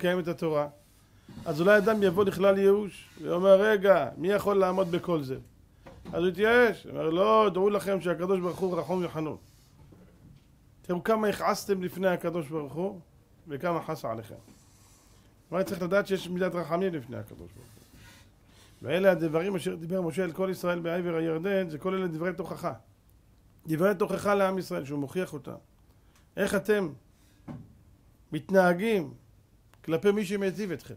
מקיים את התורה. אז אולי אדם יבוא לכלל ייאוש, ואומר, רגע, מי יכול לעמוד בכל זה? אז הוא יתייאש, אומר, לא, דעו לכם שהקדוש ברוך הוא רחום וחנון. תראו כמה הכעסתם לפני הקדוש ברוך הוא, וכמה חס עליכם. אבל צריך לדעת שיש מידת רחמים לפני הקדוש ברוך הוא. ואלה הדברים אשר דיבר משה אל כל ישראל בעבר הירדן, זה כל אלה דברי תוכחה. דברי תוכחה לעם ישראל, שהוא מוכיח אותם. איך אתם מתנהגים כלפי מי שמיטיב אתכם.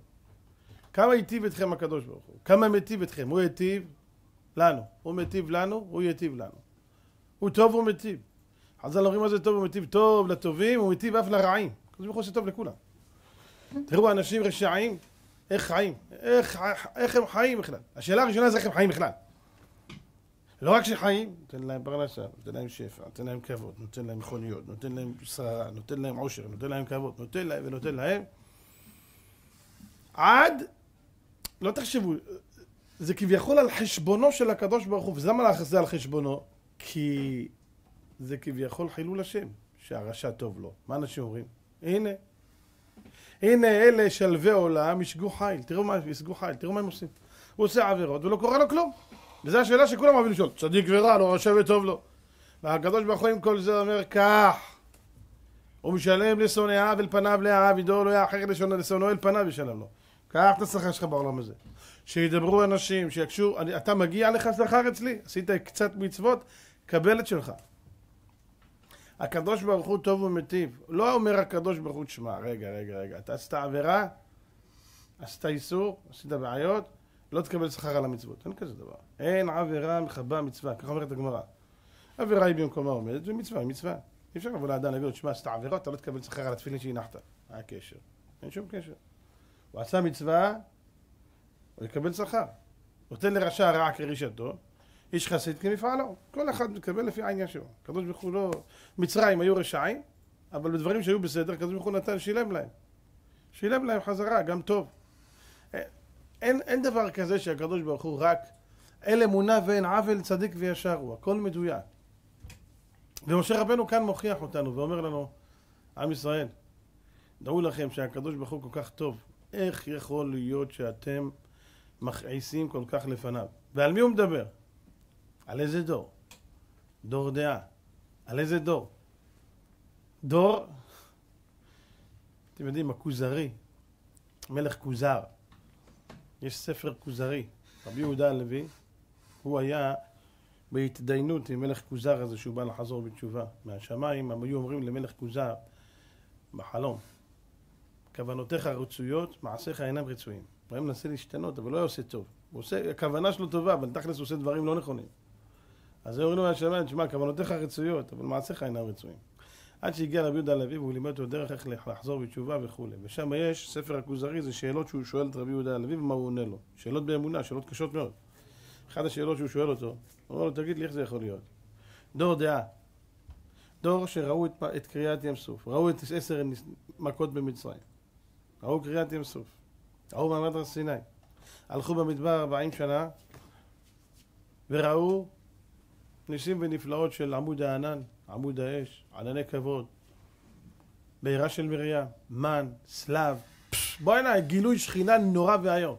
כמה היטיב אתכם הקדוש ברוך הוא? כמה מיטיב אתכם? הוא היטיב לנו. הוא מיטיב לנו, הוא ייטיב לנו. הוא טוב ומיטיב. חז"ל אומרים מה זה טוב ומיטיב. טוב לטובים, הוא מיטיב אף לרעים. הקדוש ברוך הוא עושה טוב לכולם. תראו אנשים רשעים, איך חיים, איך, איך הם חיים בכלל. השאלה הראשונה זה איך הם חיים בכלל. לא רק שחיים, נותן להם פרנסה, נותן להם שפע, נותן להם כבוד, נותן להם מכוניות, נותן להם שררה, נותן להם עושר, נותן להם כבוד, נותן להם ונותן להם. עד, לא תחשבו, זה כביכול על חשבונו של הקדוש ברוך הוא, וזה למה זה על חשבונו? כי זה כביכול חילול השם, שהרשע טוב לו. מה אנשים אומרים? הנה, הנה אלה שלווי עולם ישגו חיל, תראו מה, ישגו חיל, תראו מה הם עושים. הוא עושה עבירות ולא קורה לו כלום. וזו השאלה שכולם אוהבים לשאול, צדיק ורע, לא רשע וטוב לו. והקדוש ברוך הוא עם כל זה אומר, כך, הוא משלם לשונאיו אל פניו להעבידו, לא יאחר לשונאו אל פניו ישלם לו. קח את השכר שלך בעולם הזה. שידברו אנשים, שיקשו, אתה מגיע לך שכר אצלי, עשית קצת מצוות, קבל את שלך. הקדוש ברוך הוא טוב ומיטיב. לא אומר הקדוש ברוך הוא, תשמע, רגע, רגע, רגע, אתה עשית עבירה, עשית איסור, עשית בעיות, לא תקבל שכר על המצוות. אין כזה דבר. אין עבירה מכבה מצווה, ככה אומרת הגמרא. עבירה היא במקומה עומדת, ומצווה היא מצווה. אי אפשר לבוא לאדם להגיד לו, תשמע, עשית עבירות, אתה לא תקבל שכר על התפילין שהנחת. מה הקשר? אין שום קשר. הוא עשה מצווה, הוא יקבל שכר. נותן לרשע רע כרישתו, איש חסיד כמפעלו. כל אחד מקבל לפי העניין שלו. הקדוש ברוך הוא לא... מצרים היו רשעים, אבל בדברים שהיו בסדר, הקדוש ברוך הוא נתן, שילם להם. שילם להם חזרה, גם טוב. אין, אין דבר כזה שהקדוש ברוך הוא רק אל אמונה ואין עוול צדיק וישר הוא, הכל מדויק. ומשה רבנו כאן מוכיח אותנו ואומר לנו, עם ישראל, דעו לכם שהקדוש ברוך הוא כל כך טוב, איך יכול להיות שאתם מכעיסים כל כך לפניו? ועל מי הוא מדבר? על איזה דור? דור דעה. על איזה דור? דור, אתם יודעים, הכוזרי, מלך כוזר. יש ספר כוזרי, רבי יהודה הלוי, הוא היה בהתדיינות עם מלך כוזר הזה שהוא בא לחזור בתשובה מהשמיים, הם היו אומרים למלך כוזר בחלום, כוונותיך רצויות, מעשיך אינם רצויים. היה מנסה להשתנות, אבל לא היה עושה טוב. הוא עושה, הכוונה שלו טובה, אבל תכלס הוא עושה דברים לא נכונים. אז אומרים לו מהשמיים, תשמע, כוונותיך רצויות, אבל מעשיך אינם רצויים. עד שהגיע רבי יהודה הלוי והוא לימד אותו דרך איך לחזור בתשובה וכולי. ושם יש, ספר הכוזרי, זה שאלות שהוא שואל את רבי יהודה הלוי ומה הוא עונה לו. שאלות באמונה, שאלות קשות מאוד. אחת השאלות שהוא שואל אותו, הוא אומר לו, תגיד לי איך זה יכול להיות? דור דעה. דור שראו את, את קריאת ים סוף, ראו את עשר מכות במצרים, ראו קריאת ים סוף, ראו מעמד הר סיני, הלכו במדבר ארבעים שנה וראו ניסים ונפלאות של עמוד הענן, עמוד האש, ענני כבוד, בעירה של מרים, מן, סלב, בוא'נה, גילוי שכינה נורא ואיום.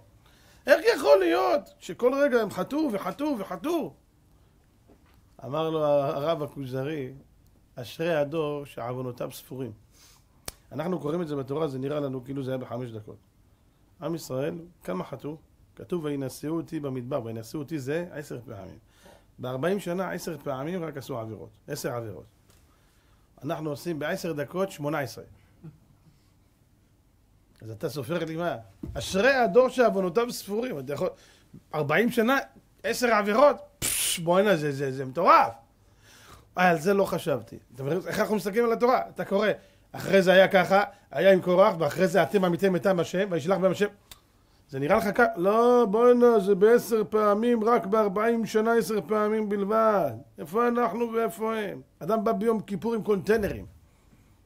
איך יכול להיות שכל רגע הם חטאו וחטאו וחטאו? אמר לו הרב הכוזרי, אשרי הדור שעוונותיו ספורים. אנחנו קוראים את זה בתורה, זה נראה לנו כאילו זה היה בחמש דקות. עם ישראל, כמה חטאו? כתוב וינשאו אותי במדבר, וינשאו אותי זה עשר פעמים. ב-40 שנה עשר פעמים רק עשו עבירות, עשר עבירות. אנחנו עושים בעשר דקות שמונה עשרה. אז אתה סופר לי מה? אשרי הדור שעוונותיו ספורים. אתה יכול... 40 שנה, עשר עבירות? בוא'נה, זה, זה, זה מטורף. על זה לא חשבתי. איך אנחנו מסתכלים על התורה? אתה קורא, אחרי זה היה ככה, היה עם קורח, ואחרי זה אתם עמיתם איתם השם, וישלח בהם השם. זה נראה לך ככה? לא, בוא'נה, זה בעשר פעמים, רק בארבעים שנה עשר פעמים בלבד. איפה אנחנו ואיפה הם? אדם בא ביום כיפור עם קונטיינרים.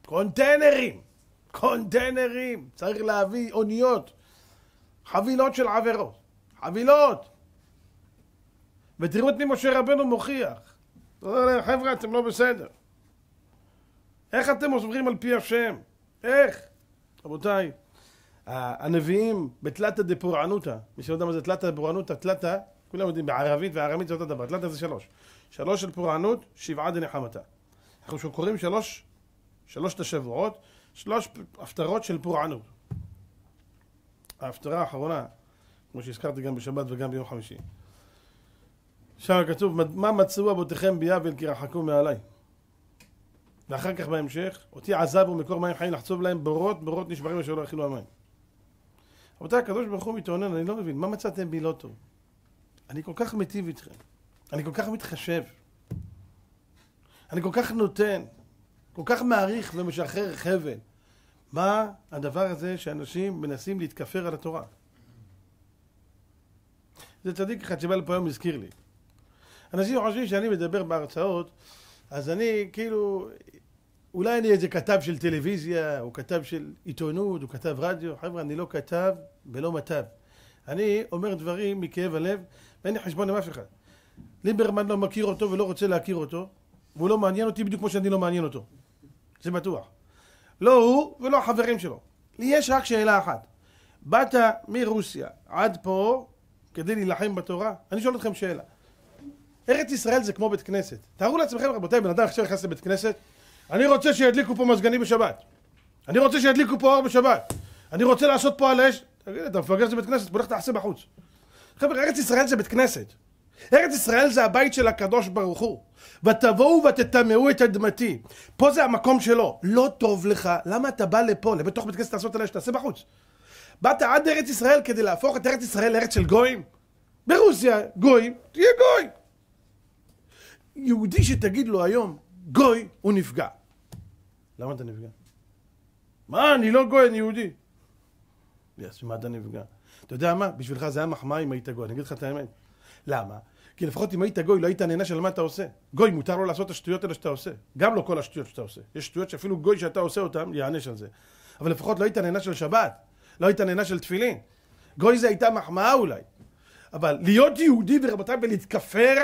קונטיינרים! קונטיינרים! צריך להביא אוניות. חבילות של עבירות. חבילות! ותראו את מי משה רבנו מוכיח. חבר'ה, אתם לא בסדר. איך אתם עוברים על פי השם? איך? רבותיי, הנביאים בתלתא דפורענותא, מי שלא יודע מה זה תלתא דפורענותא, תלתא, כולם יודעים, בערבית וארמית זה אותו דבר, תלתא זה שלוש. שלוש של פורענות, שבעה דנחמתה. אנחנו קוראים שלוש, שלושת השבועות, שלוש הפטרות של פורענות. ההפטרה האחרונה, כמו שהזכרתי גם בשבת וגם ביום חמישי. שם כתוב, מה מצאו אבותיכם ביבל כי רחקו מעליי. ואחר כך בהמשך, אותי עזבו מקור מים חיים לחצוב להם בורות, בורות נשברים אשר לא יכילו המים. רבותיי, הקדוש ברוך הוא מתאונן, אני לא מבין, מה מצאתם בי לא טוב? אני כל כך מיטיב איתכם, אני כל כך מתחשב, אני כל כך נותן, כל כך מעריך ומשחרר חבל. מה הדבר הזה שאנשים מנסים להתכפר על התורה? זה צדיק אחד שבא לפה היום הזכיר לי. אנשים חושבים שאני מדבר בהרצאות, אז אני כאילו, אולי אני איזה כתב של טלוויזיה, או כתב של עיתונות, או כתב רדיו. חבר'ה, אני לא כתב ולא מטב. אני אומר דברים מכאב הלב, ואין לי חשבון עם אף אחד. ליברמן לא מכיר אותו ולא רוצה להכיר אותו, והוא לא מעניין אותי בדיוק כמו שאני לא מעניין אותו. זה בטוח. לא הוא ולא החברים שלו. לי יש רק שאלה אחת. באת מרוסיה עד פה כדי להילחם בתורה? אני שואל אתכם שאלה. ארץ ישראל זה כמו בית כנסת. תארו לעצמכם רבותיי, בן אדם עכשיו נכנס לבית כנסת, אני רוצה שידליקו פה מזגנים בשבת. אני רוצה שידליקו פה אור בשבת. אני רוצה לעשות פה על האש. תגיד, אתה מפגר זה בית כנסת, בוא תעשה בחוץ. חבר'ה, ארץ ישראל זה בית כנסת. ארץ ישראל זה הבית של הקדוש ברוך הוא. ותבואו ותטמאו את אדמתי. פה זה המקום שלו. לא טוב לך, למה אתה בא לפה, לבתוך בית כנסת לעשות על האש? תעשה בחוץ. באת עד ארץ ישראל כדי להפוך את ארץ ישראל לארץ של גויים? ברוסיה, גויים, תהיה גוי. יהודי שתגיד לו היום, גוי, הוא נפגע. למה אתה נפגע? מה, אני לא גוי, אני יהודי. אז מה אתה נפגע? אתה יודע מה? בשבילך זה היה מחמאה אם היית גוי, אני אגיד לך את האמת. למה? כי לפחות אם היית גוי לא היית נהנה של מה אתה עושה. גוי מותר לו לעשות את השטויות האלה שאתה עושה. גם לא כל השטויות שאתה עושה. יש שטויות שאפילו גוי שאתה עושה אותן יענש על זה. אבל לפחות לא היית נהנה של שבת. לא היית נהנה של תפילין. גוי זה הייתה מחמאה אולי. אבל להיות יהודי ורבותיי ולהתכפר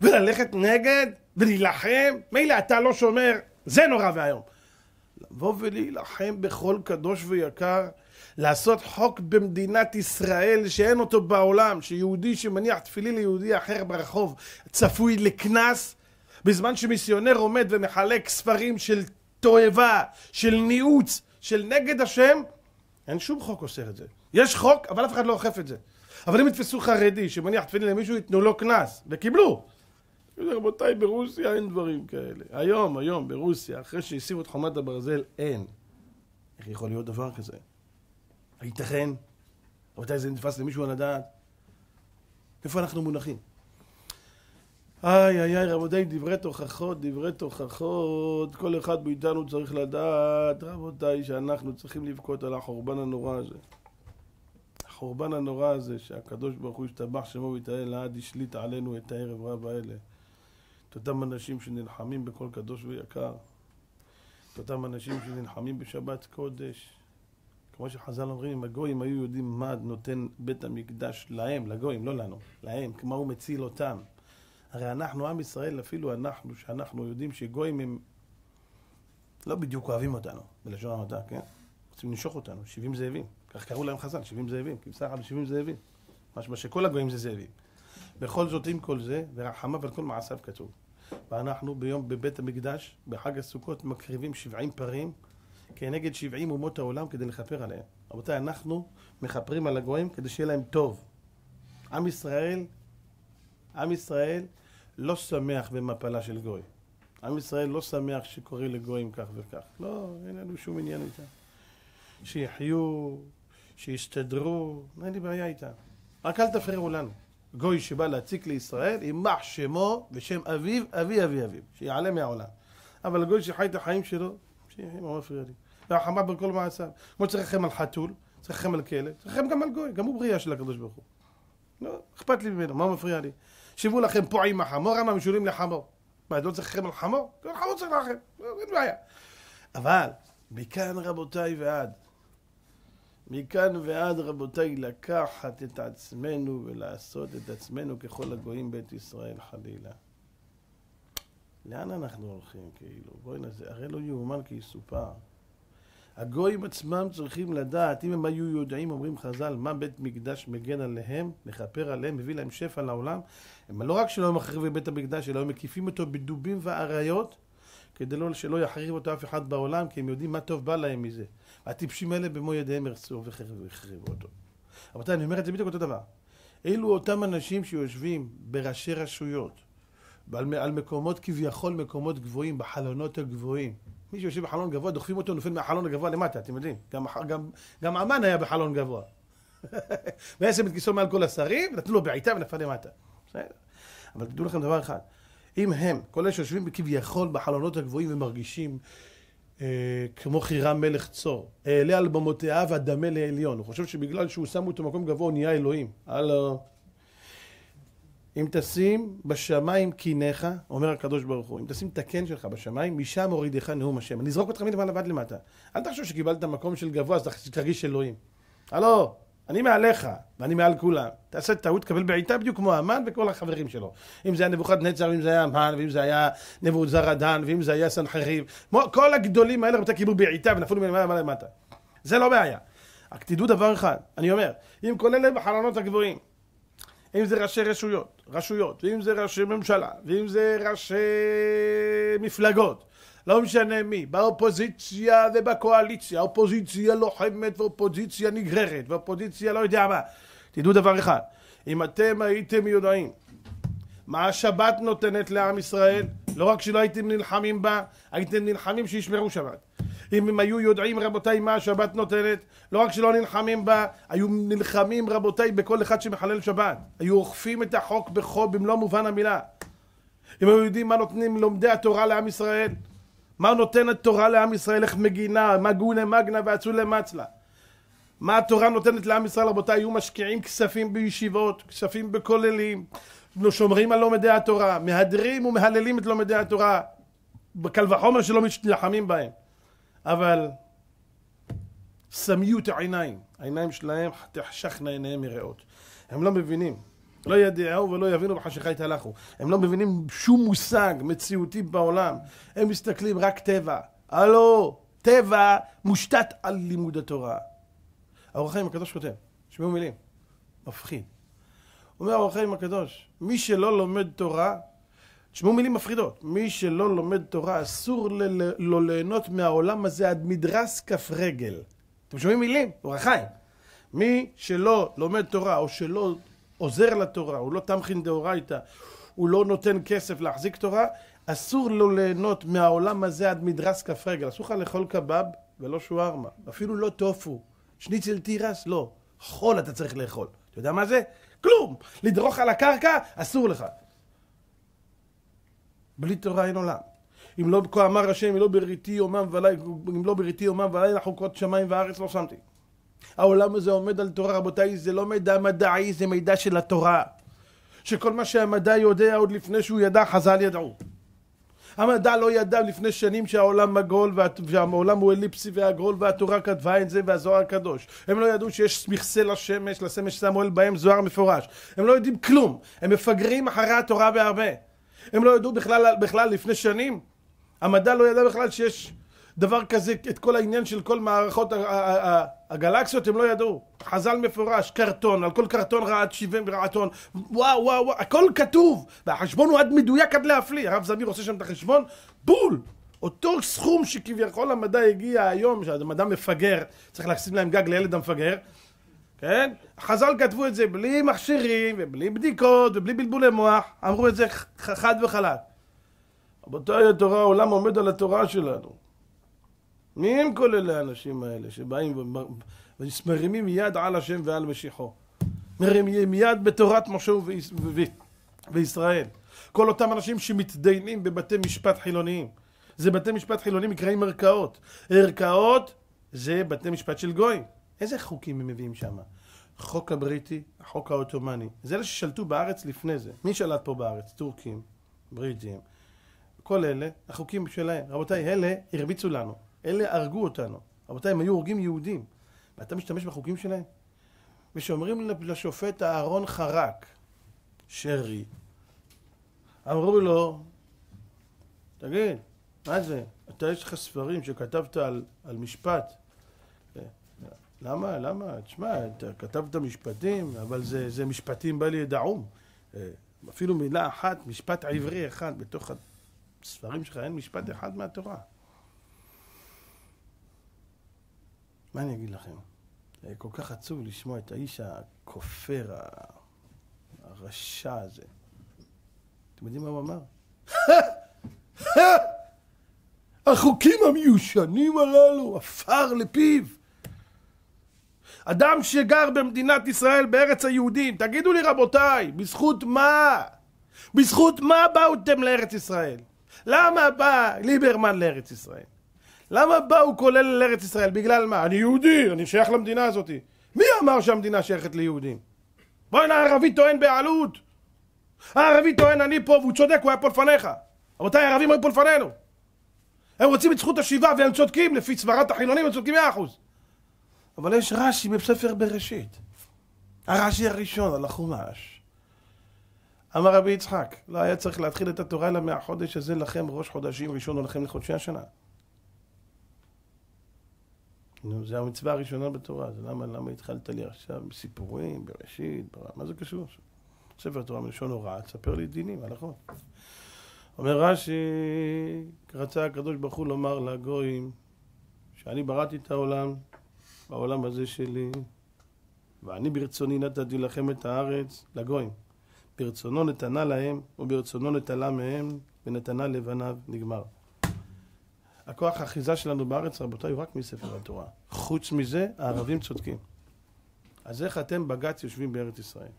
וללכת נגד ולהילחם, מילא אתה לא שומר, זה נורא ואיום. לבוא ולהילחם בכל קדוש ויקר, לעשות חוק במדינת ישראל שאין אותו בעולם, שיהודי שמניח תפילין ליהודי אחר ברחוב צפוי לקנס, בזמן שמיסיונר עומד ומחלק ספרים של תועבה, של ניאוץ, של נגד השם, אין שום חוק עושה את זה. יש חוק, אבל אף אחד לא אוכף את זה. אבל אם יתפסו חרדי שמניח תפילין למישהו, ייתנו לו קנס, וקיבלו. רבותיי, ברוסיה אין דברים כאלה. היום, היום, ברוסיה, אחרי שהסירו את חומת הברזל, אין. איך יכול להיות דבר כזה? הייתכן? רבותיי, זה נתפס למישהו על הדעת? איפה אנחנו מונחים? איי איי איי רבותיי, דברי תוכחות, דברי תוכחות, כל אחד מאיתנו צריך לדעת, רבותיי, שאנחנו צריכים לבכות על החורבן הנורא הזה. החורבן הנורא הזה, שהקדוש ברוך הוא ישתבח שמו ויתעלה לעד, השליט עלינו את הערב רב האלה. את אותם אנשים שנלחמים בכל קדוש ויקר, את אותם אנשים שנלחמים בשבת קודש. כמו שחז"ל אומרים, אם הגויים היו יודעים מה נותן בית המקדש להם, לגויים, לא לנו, להם, כמו הוא מציל אותם. הרי אנחנו, עם ישראל, אפילו אנחנו, שאנחנו יודעים שגויים הם לא בדיוק אוהבים אותנו, בלשון המדע, כן? רוצים לנשוך אותנו, 70 זאבים. כך קראו להם חז"ל, 70 זאבים, כי בסך הכל 70 זאבים. משמע שכל הגויים זה זאבים. בכל זאת עם כל זה, ורחמיו על כל מעשיו כתוב. ואנחנו ביום בבית המקדש, בחג הסוכות, מקריבים 70 פרים כנגד 70 אומות העולם כדי לכפר עליהם. רבותיי, אנחנו מכפרים על הגויים כדי שיהיה להם טוב. עם ישראל, עם ישראל לא שמח במפלה של גוי. עם ישראל לא שמח שקורא לגויים כך וכך. לא, אין לנו שום עניין איתם. שיחיו, שיסתדרו, אין לי בעיה איתם. רק אל תפריעו לנו. גוי שבא להציק לישראל, יימח שמו ושם אביו, אבי אבי אביו, שיעלה מהעולם. אבל גוי שחי את החיים שלו, שיחי, מה מפריע לי? והחמה בכל מעשיו. כמו צריך לכם על חתול, צריך לכם על כלב, צריך לכם גם על גוי, גם הוא בריאה של הקדוש ברוך הוא. לא, אכפת לי ממנו, מה מפריע לי? שיבו לכם פה עם החמור, אמה משולים לחמור. מה, לא צריך לכם על חמור? חמור צריך לכם, לא, אין בעיה. אבל, מכאן רבותיי ועד, מכאן ועד רבותיי לקחת את עצמנו ולעשות את עצמנו ככל הגויים בית ישראל חלילה. לאן אנחנו הולכים כאילו? בואי נעשה, הרי לא יאומן כי יסופר. הגויים עצמם צריכים לדעת, אם הם היו יודעים, אומרים חז"ל, מה בית מקדש מגן עליהם, מכפר עליהם, מביא להם שפע לעולם. הם לא רק שלא מחריבים בית המקדש, אלא הם מקיפים אותו בדובים ואריות, כדי לא, שלא יחריב אותו אף אחד בעולם, כי הם יודעים מה טוב בא להם מזה. הטיפשים האלה במו ידיהם הרסו והחריבו אותו. רבותיי, אני אומר את זה בדיוק אותו דבר. אלו אותם אנשים שיושבים בראשי רשויות, על, על מקומות כביכול מקומות גבוהים, בחלונות הגבוהים. מי שיושב בחלון גבוה, דוחפים אותו, נופל מהחלון הגבוה למטה, אתם יודעים. גם, גם, גם אמן היה בחלון גבוה. וישם את כיסו מעל כל השרים, נתנו לו בעיטה ונפל למטה. בסדר. אבל תדעו לכם דבר אחד, אם הם, כל אלה שיושבים כביכול בחלונות הגבוהים ומרגישים כמו חירם מלך צור, אעלה על במותיו הדמה לעליון, הוא חושב שבגלל שהוא שם אותו במקום גבוה הוא נהיה אלוהים. הלו. אם תשים בשמיים קיניך, אומר הקדוש ברוך הוא, אם תשים את הקן שלך בשמיים, משם הורידך נאום השם. אני אזרוק אותך מלמעלה ועד למטה. אל תחשוב שקיבלת מקום של גבוה, אז תרגיש אלוהים. הלו, אני מעליך, ואני מעל כולם. תעשה טעות, תקבל בעיטה בדיוק כמו המן וכל החברים שלו. אם זה היה נבוכדנצר, ואם זה היה המן, ואם זה היה נבוזרדן, ואם זה היה סנחריב. כל הגדולים האלה רבותיי קיבלו בעיטה ונפלו מלמעלה למטה. זה לא בעיה. רק תדעו דבר אחד, אני אומר, אם כל אלה בחלונות הגבוהים, אם זה ראשי רשויות, רשויות, ואם זה ראשי ממשלה, ואם זה ראשי מפלגות, לא משנה מי, באופוזיציה ובקואליציה, אופוזיציה לוחמת ואופוזיציה נגררת, ואופוזיציה לא יודע מה. תדעו דבר אחד, אם אתם הייתם יודעים מה השבת נותנת לעם ישראל, לא רק שלא הייתם נלחמים בה, הייתם נלחמים שישמרו שבת. אם הם היו יודעים רבותיי מה השבת נותנת, לא רק שלא נלחמים בה, היו נלחמים רבותיי בכל אחד שמחלל שבת. היו אוכפים את החוק בחוק במלוא מובן המילה. אם היו יודעים מה נותנים לומדי התורה לעם ישראל, מה נותנת תורה לעם ישראל, איך מגינה, מה מגנה ואצולה מצלה. מה התורה נותנת לעם ישראל, רבותיי, היו משקיעים כספים בישיבות, כספים בכוללים, שומרים על לומדי התורה, מהדרים ומהללים את לומדי התורה, בקל וחומר שלא נלחמים בהם. אבל סמיות העיניים, העיניים שלהם תחשכנה עיניהם מרעות. הם לא מבינים. לא ידעו ולא יבינו בחשיכה יתהלכו. הם לא מבינים שום מושג מציאותי בעולם. הם מסתכלים רק טבע. הלו, טבע מושתת על לימוד התורה. האור החיים הקדוש כותב, שמעו מילים, מפחיד. אומר האור החיים הקדוש, מי שלא לומד תורה, תשמעו מילים מפחידות, מי שלא לומד תורה אסור לו ליהנות מהעולם הזה עד מדרס כף רגל. אתם שומעים מילים? אור החיים. מי שלא לומד תורה או שלא עוזר לתורה, הוא לא תמכין דאורייתא, הוא לא נותן כסף להחזיק תורה, אסור לו ליהנות מהעולם הזה עד מדרס כף רגל. אסור לך לאכול קבב ולא שוארמה, אפילו לא טופו. שניצל תירס? לא. חול אתה צריך לאכול. אתה יודע מה זה? כלום! לדרוך על הקרקע, אסור לך. בלי תורה אין עולם. אם לא כה אמר השם, אם לא בריתי יומם ולילה, אם לא בריתי יומם ולילה חוקות שמיים וארץ לא שמתי. העולם הזה עומד על תורה, רבותיי, זה לא מידע מדעי, זה מידע של התורה. שכל מה שהמדע יודע עוד לפני שהוא ידע, חז"ל ידעו. המדע לא ידע לפני שנים שהעולם עגול והעולם הוא אליפסי ועגול והתורה כתבה את זה והזוהר הקדוש. הם לא ידעו שיש מכסה לשמש, לשמש סמואל בהם זוהר מפורש. הם לא יודעים כלום. הם מפגרים אחרי התורה בהרבה. הם לא ידעו בכלל, בכלל לפני שנים. המדע לא ידע בכלל שיש דבר כזה, את כל העניין של כל מערכות הגלקסיות הם לא ידעו. חז"ל מפורש, קרטון, על כל קרטון רעד שבעים ורעתון, וואו וואו וואו, הכל כתוב, והחשבון הוא עד מדויק עד להפליא. הרב זמיר עושה שם את החשבון, בול! אותו סכום שכביכול המדע הגיע היום, שהמדע מפגר, צריך לשים להם גג לילד המפגר, כן? חז"ל כתבו את זה בלי מכשירים ובלי בדיקות ובלי בלבולי מוח, אמרו את זה חד וחלק. רבותיי, התורה, העולם עומד על התורה שלנו. מי הם כל אלה האנשים האלה שבאים ומרימים יד על השם ועל משיחו? מרימים יד בתורת משה וישראל. כל אותם אנשים שמתדיינים בבתי משפט חילוניים. זה בתי משפט חילוניים נקראים ערכאות. ערכאות זה בתי משפט של גויים. איזה חוקים הם מביאים שם? החוק הבריטי, החוק העות'מאני. זה אלה ששלטו בארץ לפני זה. מי שלט פה בארץ? טורקים, בריטים. כל אלה, החוקים שלהם. רבותיי, אלה הרביצו לנו. אלה הרגו אותנו. רבותיי, הם היו הורגים יהודים. ואתה משתמש בחוקים שלהם? ושאומרים לשופט אהרון חרק, שרי, אמרו לו, תגיד, מה זה? אתה יש לך ספרים שכתבת על, על משפט למה? למה? תשמע, אתה כתבת משפטים, אבל זה, זה משפטים בל ידעום. אה, אפילו מילה אחת, משפט עברי אחד, בתוך הספרים שלך אין משפט אחד מהתורה. מה אני אגיד לכם? זה כל כך עצוב לשמוע את האיש הכופר, הרשע הזה. אתם יודעים מה הוא אמר? החוקים המיושנים הללו, עפר לפיו. אדם שגר במדינת ישראל, בארץ היהודים, תגידו לי רבותיי, בזכות מה? בזכות מה באו אתם לארץ ישראל? למה בא ליברמן לארץ ישראל? למה באו כולל לארץ ישראל? בגלל מה? אני יהודי, אני שייך למדינה הזאת. מי אמר שהמדינה שייכת ליהודים? בוא'נה, הערבי טוען בעלות. הערבי טוען אני פה, והוא צודק, הוא היה פה לפניך. רבותיי, הערבים היו פה לפנינו. הם רוצים את זכות השיבה והם צודקים, לפי סברת החילונים הם צודקים מאה אחוז. אבל יש רש"י בספר בראשית. הרש"י הראשון על החומש. אמר רבי יצחק, לא היה צריך להתחיל את התורה אלא מהחודש הזה לכם ראש חודשים ראשון או לכם לחודשי השנה. נו, זה המצווה הראשונה בתורה, אז למה, למה התחלת לי עכשיו בסיפורים, בראשית, מה זה קשור? ספר תורה מלשון הוראה, תספר לי דינים, הלכות. אומר רש"י, רצה הקדוש ברוך הוא לומר לגויים, שאני בראתי את העולם, בעולם הזה שלי, ואני ברצוני נתתי לכם את הארץ, לגויים. ברצונו נתנה להם, וברצונו נטלה מהם, ונתנה לבניו, נגמר. הכוח האחיזה שלנו בארץ, רבותיי, הוא רק מספר התורה. חוץ מזה, הערבים צודקים. אז איך אתם, בג"ץ, יושבים בארץ ישראל?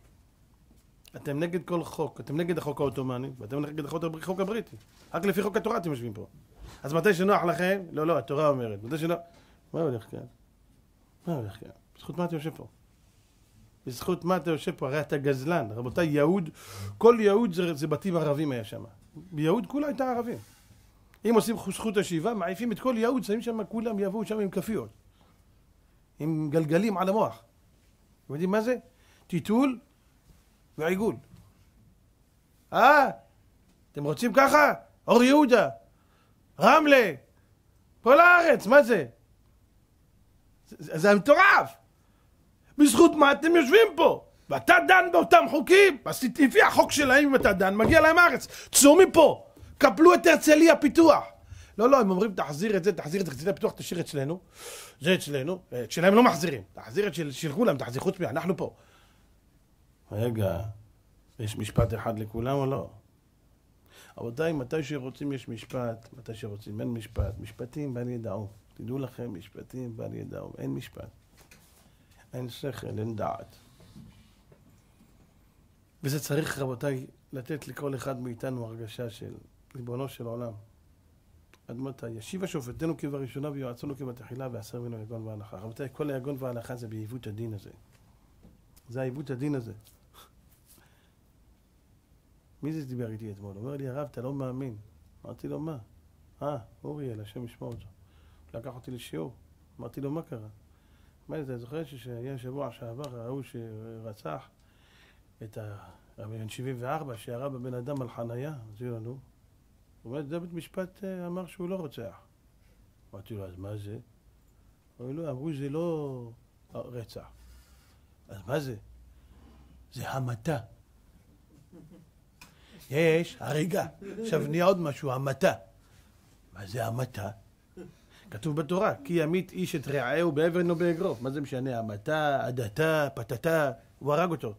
אתם נגד כל חוק, אתם נגד החוק העות'מאני, ואתם נגד החוק הבריטי. רק לפי חוק התורה אתם יושבים פה. אז מתי שנוח לכם, לא, לא, התורה אומרת. מתי שנוח... מה הולך כאן? מה הולך כאן? בזכות מה אתה יושב פה? בזכות מה אתה יושב פה? הרי אתה גזלן. רבותיי, יהוד, כל יהוד זה, זה בתים ערבים היה שם. ביהוד כולה הייתה ערבים. אם עושים זכות השיבה, מעיפים את כל יהוד, שמים שם, כולם יבואו שם עם כפיות. עם גלגלים על המוח. אתם יודעים מה זה? טיטול ועיגול. אה? אתם רוצים ככה? אור יהודה, רמלה, כל הארץ, מה זה? זה, זה מטורף. בזכות מה אתם יושבים פה? ואתה דן באותם חוקים? אז לפי החוק שלהם, אם אתה דן, מגיע להם ארץ. צאו מפה, קפלו את הרצליה פיתוח. לא, לא, הם אומרים תחזיר את זה, תחזיר את הרצליה פיתוח, תשאיר אצלנו. זה אצלנו, את שלהם לא מחזירים. תחזיר את של כולם, תחזיר חוץ מהם, אנחנו פה. רגע, יש משפט אחד לכולם או לא? רבותיי, מתי שרוצים יש משפט, מתי שרוצים אין משפט. משפטים בל ידעו. תדעו לכם, משפטים בל ידעו. אין משפט. אין שכל, אין דעת. וזה צריך, רבותיי, לתת לכל אחד מאיתנו הרגשה של ריבונו של עולם. עד מתי? ישיבה שופטנו כבראשונה ויועצנו כבתחילה ועשר ממנו יגון והנחה. רבותיי, כל היגון וההנחה זה בעיוות הדין הזה. זה העיוות הדין הזה. מי זה דיבר איתי אתמול? אומר לי, הרב, אתה לא מאמין. אמרתי לו, מה? אה, אוריאל, השם ישמע אותו. הוא לקח אותי לשיעור. אמרתי לו, מה קרה? אמר לי, אתה זוכר שהיה שבוע שעבר ההוא שרצח את הרבי בן 74, שירה בבן אדם על חנייה? אז הוא לנו. אומר, זה בית משפט אה, אמר שהוא לא רוצח. אמרתי לו, אז מה זה? אמרו לו, אמרו שזה לא רצח. אז מה זה? זה המתה. יש הריגה. עכשיו נהיה עוד משהו, המתה. מה זה המתה? כתוב בתורה, כי ימית איש את רעהו באבן או באגרוף. מה זה משנה? המתה, הדתה, פתתה, הוא הרג אותו.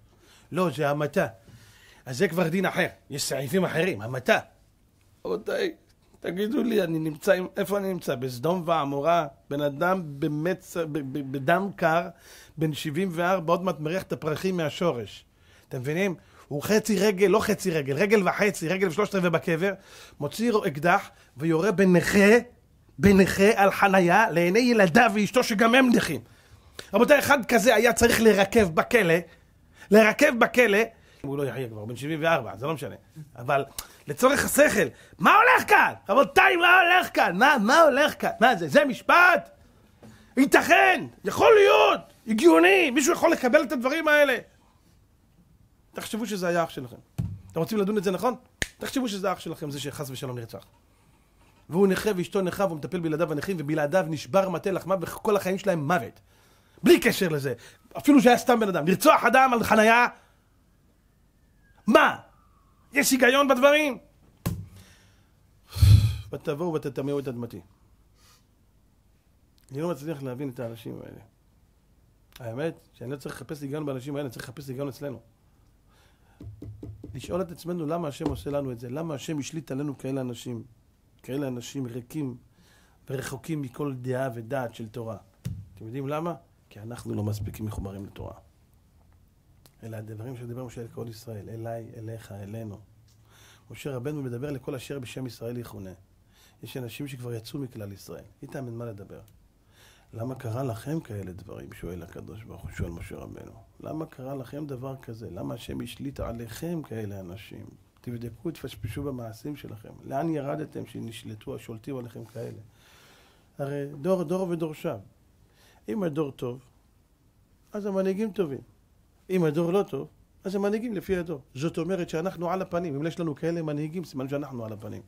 לא, זה המתה. אז זה כבר דין אחר, יש סעיפים אחרים, המתה. רבותיי, תגידו לי, אני נמצא, איפה אני נמצא? בסדום ועמורה, בן אדם במצ... בדם קר, בן 74, עוד מעט מריח את הפרחים מהשורש. אתם מבינים? הוא חצי רגל, לא חצי רגל, רגל וחצי, רגל ושלושת רבעי בקבר, מוציא אקדח ויורה בנכה, בנכה על חנייה לעיני ילדיו ואשתו שגם הם נכים. רבותיי, אחד כזה היה צריך לרכב בכלא, לרכב בכלא, הוא לא יחיה כבר, בן 74, זה לא משנה, אבל לצורך השכל, מה הולך כאן? רבותיי, מה הולך כאן? מה, מה הולך כאן? מה זה, זה משפט? ייתכן, יכול להיות, הגיוני, מישהו יכול לקבל את הדברים האלה. תחשבו שזה היה אח שלכם. אתם רוצים לדון את זה נכון? תחשבו שזה אח שלכם, זה שחס ושלום נרצח. והוא נכה ואשתו נכה והוא מטפל בילדיו הנכים ובלעדיו נשבר מטה לחמה וכל החיים שלהם מוות. בלי קשר לזה. אפילו שהיה סתם בן אדם. לרצוח אדם על חנייה? מה? יש היגיון בדברים? ותבואו ותטמאו את אדמתי. אני לא מצליח להבין את האנשים האלה. האמת, שאני לא צריך לחפש היגיון באנשים האלה, אני צריך לחפש היגיון אצלנו. לשאול את עצמנו למה השם עושה לנו את זה, למה השם השליט עלינו כאלה אנשים, כאלה אנשים ריקים ורחוקים מכל דעה ודעת של תורה. אתם יודעים למה? כי אנחנו לא מספיקים מחוברים לתורה. אלה הדברים שדיבר משה אל כל ישראל, אליי, אליך, אלינו. משה רבנו מדבר לכל אשר בשם ישראל יכונה. יש אנשים שכבר יצאו מכלל ישראל, איתם אין מה לדבר. למה קרה לכם כאלה דברים? שואל הקדוש ברוך הוא, שואל משה רבנו. למה קרה לכם דבר כזה? למה השם השליט עליכם כאלה אנשים? תבדקו, תפשפשו במעשים שלכם. לאן ירדתם שנשלטו, השולטים עליכם כאלה? הרי דור דור ודורשיו. אם הדור טוב, אז המנהיגים טובים. אם הדור לא טוב, אז המנהיגים לפי הדור. זאת אומרת שאנחנו על הפנים. אם יש לנו כאלה מנהיגים, סימן שאנחנו על הפנים.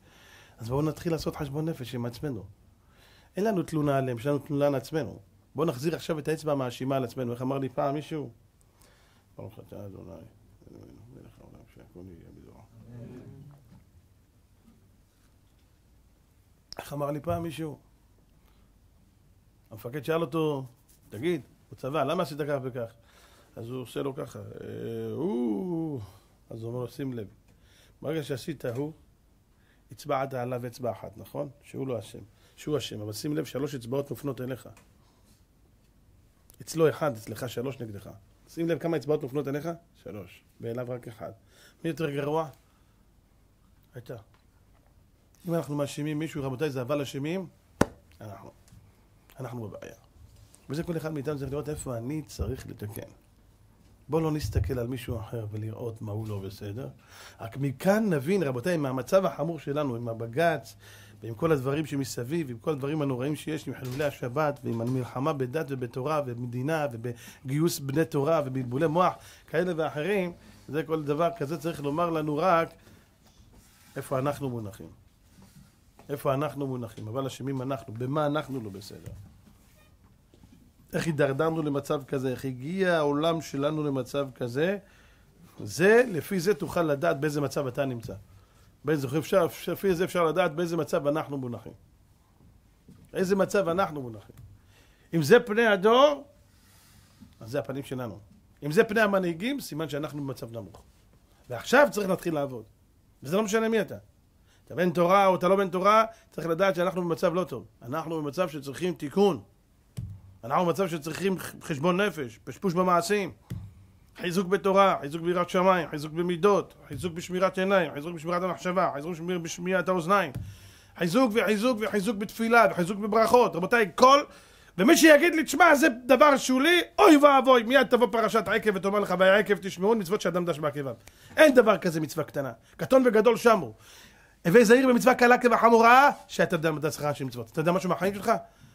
אז בואו נתחיל לעשות חשבון נפש עם עצמנו. אין לנו תלונה עליהם, יש לנו תלונה על עצמנו. בואו נחזיר עכשיו את האצבע המאשימה על עצמנו. איך אמר לי פעם מישהו? ברוך אתה אדוני, מלך העולם שהכל יהיה בדברו. איך אמר לי פעם מישהו? המפקד שאל אותו, תגיד, בצבא, למה עשית כך וכך? אז הוא עושה לו ככה, הוא... אז הוא אומר לו, שים לב, ברגע שעשית הוא, הצבעת עליו אצבע אחת, נכון? שהוא לא אשם. שהוא אשם, אבל שים לב, שלוש אצבעות מופנות אליך. אצלו אחד, אצלך שלוש נגדך. שים לב כמה אצבעות מופנות אליך? שלוש. ואליו רק אחד. מי יותר גרוע? הייתה. אם אנחנו מאשימים מישהו, רבותיי, זה אבל אשמים, אנחנו. אנחנו בבעיה. וזה כל אחד מאיתנו צריך לראות איפה אני צריך לתקן. בואו לא נסתכל על מישהו אחר ולראות מה הוא לא בסדר. רק מכאן נבין, רבותיי, מהמצב החמור שלנו, עם הבג"ץ, ועם כל הדברים שמסביב, עם כל הדברים הנוראים שיש, עם חילולי השבת, ועם המלחמה בדת ובתורה ובמדינה, ובגיוס בני תורה ובלבולי מוח כאלה ואחרים, זה כל דבר כזה צריך לומר לנו רק איפה אנחנו מונחים. איפה אנחנו מונחים, אבל אשמים אנחנו, במה אנחנו לא בסדר. איך הידרדרנו למצב כזה, איך הגיע העולם שלנו למצב כזה, זה, לפי זה תוכל לדעת באיזה מצב אתה נמצא. באיזה, אפשר, לפי זה אפשר לדעת באיזה מצב אנחנו מונחים. איזה מצב אנחנו מונחים. אם זה פני הדור, אז זה הפנים שלנו. אם זה פני המנהיגים, סימן שאנחנו במצב נמוך. ועכשיו צריך להתחיל לעבוד. וזה לא משנה מי אתה. אתה בן תורה או אתה לא בן תורה, צריך לדעת שאנחנו במצב לא טוב. אנחנו במצב שצריכים תיקון. אנחנו במצב שצריכים חשבון נפש, פשפוש במעשים. חיזוק בתורה, חיזוק ביראת שמיים, חיזוק במידות, חיזוק בשמירת עיניים, חיזוק בשמירת המחשבה, חיזוק בשמיעת האוזניים, חיזוק וחיזוק וחיזוק בתפילה וחיזוק בברכות. רבותיי, כל... ומי שיגיד לי, תשמע, זה דבר שולי, אוי ואבוי, מיד תבוא פרשת עקב ותאמר לך, עקב תשמעון מצוות שאדם דש בעקביו. אין דבר כזה מצווה קטנה. קטון וגדול שמו. הווי זהיר במצווה קלה כבחמורה, שאתה יודע מתי שכרם של מצוות. אתה יודע משהו מהחיים שלך?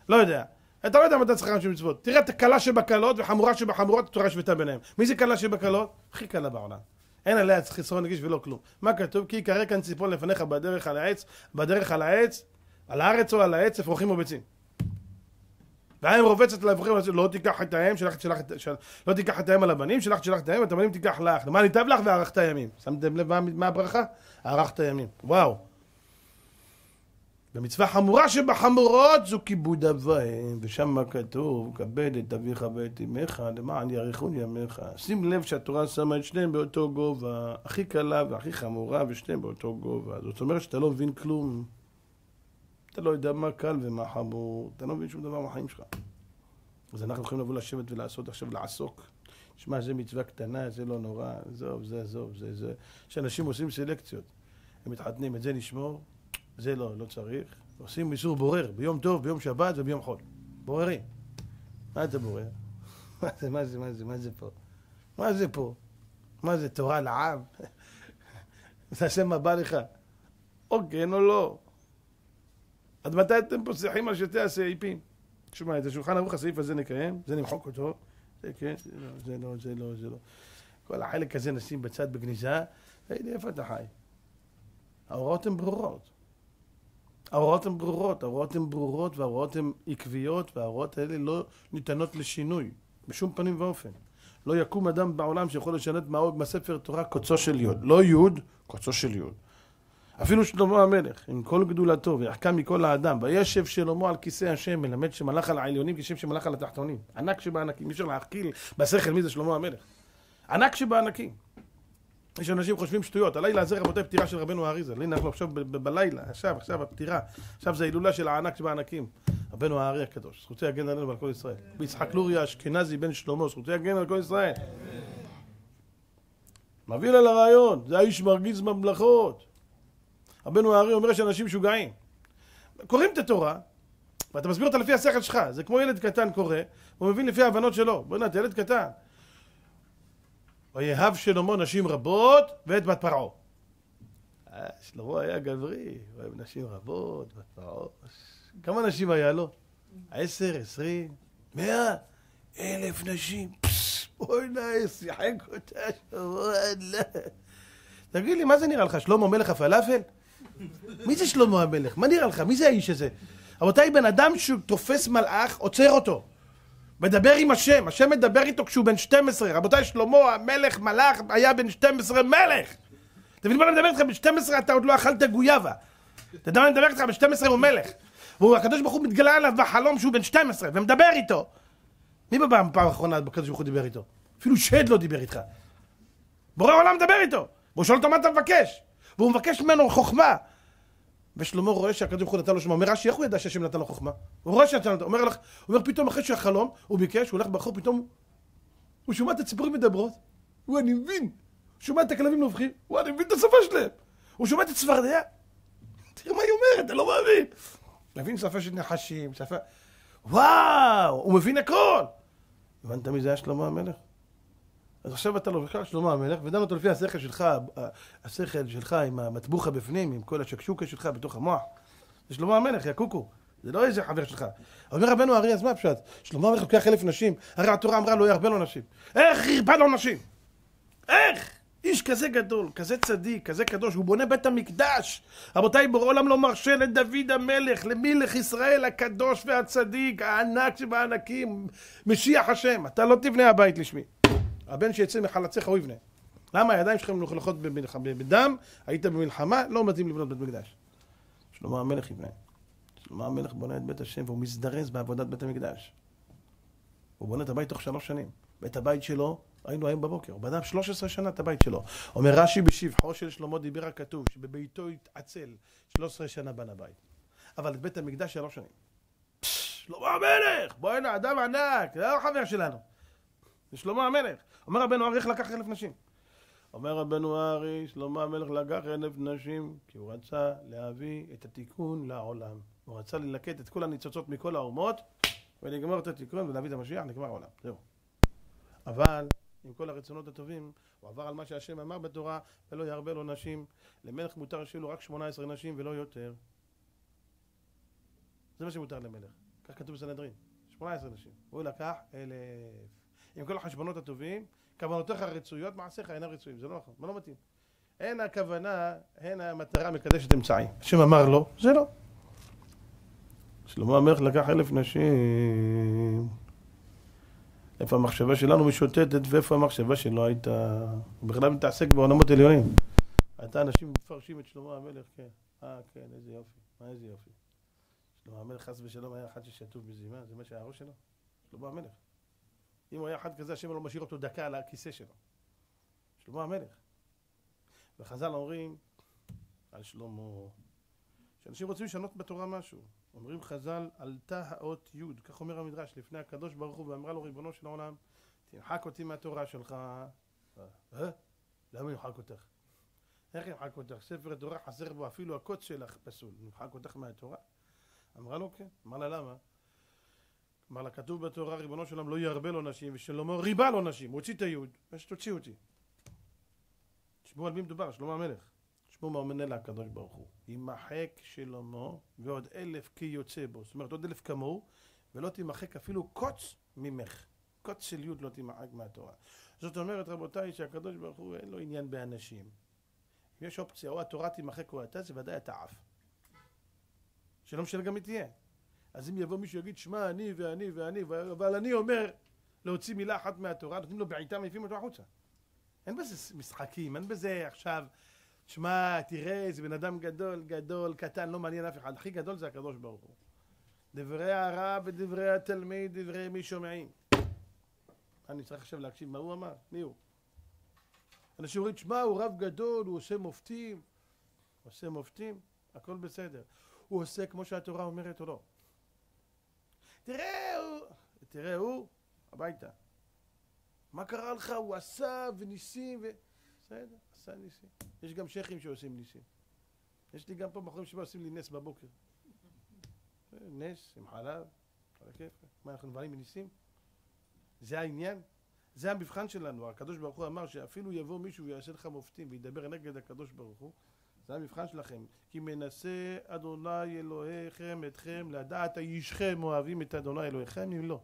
לא יודע. אתה לא יודע מתי שכרם של מצוות. תראה את הקלה שבקלות וחמורה שבחמורות, התורה השוותה ביניהם. מי זה קלה שבקלות? הכי קלה בעולם. אין עליה חסרון נגיש ולא כלום. מה כתוב? כי יקרא כאן ציפון לפניך בדרך על העץ, בדרך על העץ, על הארץ או על העץ, אפרוחים וביצים. והאם רובצת לאפרוחים, לא תיקח את האם, שלח, שלח, של, לא תיקח את האם על הבנים, שלח, שלח את האם, את הבנים תיקח לך. מה ניטב לך וערכת ימים. שמתם לב מה, מה הברכה? ערכת ימים. וואו. במצווה חמורה שבחמורות זו כיבוד אב ואם, ושם כתוב, כבד את אביך ואת אמך, למען יאריכון ימיך. שים לב שהתורה שמה את שניהם באותו גובה, הכי קלה והכי חמורה, ושניהם באותו גובה. זאת אומרת שאתה לא מבין כלום. אתה לא יודע מה קל ומה חמור, אתה לא מבין שום דבר מהחיים שלך. אז אנחנו יכולים לבוא לשבת ולעשות עכשיו, לעסוק. שמע, זה מצווה קטנה, זה לא נורא, עזוב, זה עזוב, זה זה. שאנשים עושים סלקציות. הם מתחתנים, את זה נשמור, זה לא, לא צריך. עושים איסור בורר, ביום טוב, ביום שבת וביום חול. בוררים. מה אתה בורר? מה זה, מה זה, מה זה, מה זה פה? מה זה פה? מה זה, תורה לעם? תעשה מה בא לך. או כן או לא. עד מתי אתם פוסחים על שתי הסעיפים? תשמע, את השולחן ערוך הסעיף הזה נקיים, זה נמחוק אותו, זה כן, זה לא, זה לא, זה לא. כל החלק הזה נשים בצד בגניזה, והנה איפה אתה חי? ההוראות הן ברורות. ההוראות הן ברורות, ההוראות הן ברורות וההוראות הן עקביות וההוראות האלה לא ניתנות לשינוי. בשום פנים ואופן. לא יקום אדם בעולם שיכול לשנות מהאוג מהספר תורה קוצו של יוד. לא יוד, קוצו של יוד. אפילו שלמה המלך, עם כל גדולתו, ויחכם מכל האדם, וישב שלמה על כיסא השם, מלמד שמלך על העליונים כשם שמלך על התחתונים. ענק שבענקים, אי אפשר להכיל בשכל מי זה שלמה המלך. ענק שבענקים. יש אנשים חושבים שטויות, הלילה הזה רבותי פטירה של רבנו האריזה, הנה אנחנו עכשיו בלילה, עכשיו, עכשיו הפטירה, עכשיו זה הילולה של הענק שבענקים, רבנו הארי הקדוש, זכותי יגן עלינו ועל כל ישראל. ביצחק לוריה אשכנזי בן שלמה, זכותי יגן על כל ישראל. מביא לה לרעיון, זה האיש מרגיז ממלכות. רבנו הארי אומר שאנשים משוגעים. קוראים את התורה, ואתה מסביר אותה לפי השכל שלך, זה כמו ילד קטן קורא, הוא מבין לפי ההבנות שלו. בוא'נה, אתה ילד קטן. ויהב שלמה נשים רבות ואת בת פרעה. אה, שלמה היה גברי, הוא אוהב נשים רבות, בת פרעה. כמה נשים היה לו? עשר, עשרים, מאה, אלף נשים. נא, שיחק אותה שבוע, תגיד לי, מה זה נראה לך, שלמה מלך הפלאפל? מי זה שלמה המלך? מה נראה לך? מי זה האיש הזה? רבותיי, בן אדם שהוא תופס מלאך, עוצר אותו. מדבר עם השם, השם מדבר איתו כשהוא בן 12. רבותיי, שלמה המלך, מלאך, היה בן 12 מלך. אתה מבין מה אני מדבר איתך? בן 12 אתה עוד לא אכלת גויאבה. אתה יודע מה אני מדבר איתך? בן 12 הוא מלך. והקדוש ברוך הוא מתגלה עליו בחלום שהוא בן 12, ומדבר איתו. מי בפעם האחרונה בקדוש ברוך הוא דיבר איתו? אפילו שד לא דיבר איתך. בורא עולם מדבר איתו. והוא שואל אותו מה אתה מבקש. והוא מבקש ממנו חוכמה. ושלמה רואה שהקדוש ברוך הוא נתן לו שמה. אומר רש"י, איך הוא ידע שהשם נתן לו חוכמה? הוא רואה שנתן לו, אומר הוא אומר פתאום אחרי שהחלום, הוא ביקש, הוא הולך ברחוב, פתאום הוא שומע את הציפורים מדברות, הוא אני מבין, הוא שומע את הכלבים נובחים, הוא אני מבין את השפה שלהם, הוא שומע את הצפרדע, תראה מה היא אומרת, אתה לא מאמין. מבין שפה של נחשים, שפה... וואו, הוא מבין הכל! הבנת מי זה היה שלמה המלך? אז עכשיו אתה לוקח לא שלמה המלך, ודן אותו לפי השכל שלך, השכל שלך עם המטבוך הבפנים, עם כל השקשוקה שלך בתוך המוח. זה שלמה המלך, יא קוקו. זה לא איזה חבר שלך. אומר רבנו ארי, אז מה הפשט? שלמה המלך לוקח אלף נשים, הרי התורה אמרה לא ירבה לו נשים. איך ירבה לו נשים? איך? איש כזה גדול, כזה צדיק, כזה קדוש, הוא בונה בית המקדש. רבותיי, בורא עולם לא מרשה לדוד המלך, למלך ישראל הקדוש והצדיק, הענק שבענקים, משיח השם. אתה לא תבנה הבית לשמי. הבן שיצא מחלציך הוא יבנה. למה הידיים שלכם מלוכלכות בדם, היית במלחמה, לא מתאים לבנות בית מקדש. שלמה המלך יבנה. שלמה המלך בונה את בית השם והוא מזדרז בעבודת בית המקדש. הוא בונה את הבית תוך שלוש שנים. בית הבית שלו, היינו היום בבוקר, הוא בנה 13 שנה את הבית שלו. אומר רש"י בשבחו של שלמה דיבר הכתוב, שבביתו התעצל 13 שנה בנה בית. אבל את בית המקדש שלוש שנים. שלמה המלך! בוא הנה, אדם ענק, זה לא החבר שלנו. זה שלמה המלך. אומר רבנו ארי איך לקח אלף נשים. אומר רבנו ארי, שלמה המלך לקח אלף נשים כי הוא רצה להביא את התיקון לעולם. הוא רצה ללקט את כל הניצוצות מכל האומות ולגמור את התיקון ולהביא את המשיח, נגמר העולם. זהו. אבל עם כל הרצונות הטובים, הוא עבר על מה שהשם אמר בתורה, ולא ירבה לו נשים. למלך מותר שיהיו לו רק 18 נשים ולא יותר. זה מה שמותר למלך. כך כתוב בסנהדרין. 18 נשים. הוא לקח אלף. עם כל החשבונות הטובים, כוונותיך רצויות, מעשיך אינם רצויים. זה לא נכון, זה לא מתאים. אין הכוונה, אין המטרה מקדשת אמצעי. השם אמר לו, זה לא. שלמה המלך לקח אלף נשים. איפה המחשבה שלנו משוטטת ואיפה המחשבה שלו הייתה... הוא בכלל מתעסק בעולמות עליונים. הייתה אנשים מפרשים את שלמה המלך, כן. אה, כן, איזה יופי. מה איזה יופי. שלמה המלך חס ושלום היה אחד ששטוף בזימה, זה מה שהיה הראש שלו? שלמה המלך. אם הוא היה אחד כזה, השם לא משאיר אותו דקה על הכיסא שלו. שלמה המלך. וחז"ל אומרים על שלמה, שאנשים רוצים לשנות בתורה משהו. אומרים חז"ל, עלתה האות י', כך אומר המדרש, לפני הקדוש ברוך הוא, ואמרה לו ריבונו של העולם, תמחק אותי מהתורה שלך. אה? למה ימחק אותך? איך ימחק אותך? ספר התורה חסר בו אפילו הקוץ שלך פסול. ימחק אותך מהתורה? אמרה לו כן. אמר לה למה? אמר לה, כתוב בתורה, ריבונו של עולם לא ירבה לו נשים, ושלמה ריבה לו נשים, הוא הוציא את היוד, ושתוציא אותי. תשמעו על מי מדובר, שלמה המלך. תשמעו מה אומר לה הקדוש ברוך הוא. ימחק שלמה ועוד אלף כי יוצא בו. זאת אומרת, עוד אלף כמוהו, ולא תימחק אפילו קוץ ממך. קוץ של יוד לא תימחק מהתורה. זאת אומרת, רבותיי, שהקדוש ברוך הוא אין לו עניין באנשים. אם יש אופציה, או התורה תימחק או אתה, זה ודאי אתה עף. שלא משנה גם מי תהיה. אז אם יבוא מישהו ויגיד, שמע, אני ואני ואני, אבל אני אומר, להוציא מילה אחת מהתורה, נותנים לו בעיטה, מעיפים אותו החוצה. אין בזה משחקים, אין בזה עכשיו, שמע, תראה, איזה בן אדם גדול, גדול, קטן, לא מעניין אף אחד. הכי גדול זה הקדוש ברוך הוא. דברי הרב ודברי התלמיד, דברי מי שומעים. אני צריך עכשיו להקשיב מה הוא אמר? מי הוא? אנשים אומרים, שמע, הוא רב גדול, הוא עושה מופתים. עושה מופתים, הכל בסדר. הוא עושה כמו שהתורה אומרת או לא. תראה, הוא, הביתה. מה קרה לך? הוא עשה וניסים ו... בסדר, עשה ניסים. יש גם שייחים שעושים ניסים. יש לי גם פה בחורים שעושים לי נס בבוקר. נס עם חלב, על הכיף. מה, אנחנו נבלים מניסים? זה העניין? זה המבחן שלנו. הקדוש ברוך הוא אמר שאפילו יבוא מישהו ויעשה לך מופתים וידבר נגד הקדוש ברוך הוא, זה המבחן שלכם. כי מנסה אדוני אלוהיכם אתכם לדעת אישכם אוהבים את אדוני אלוהיכם אם לא.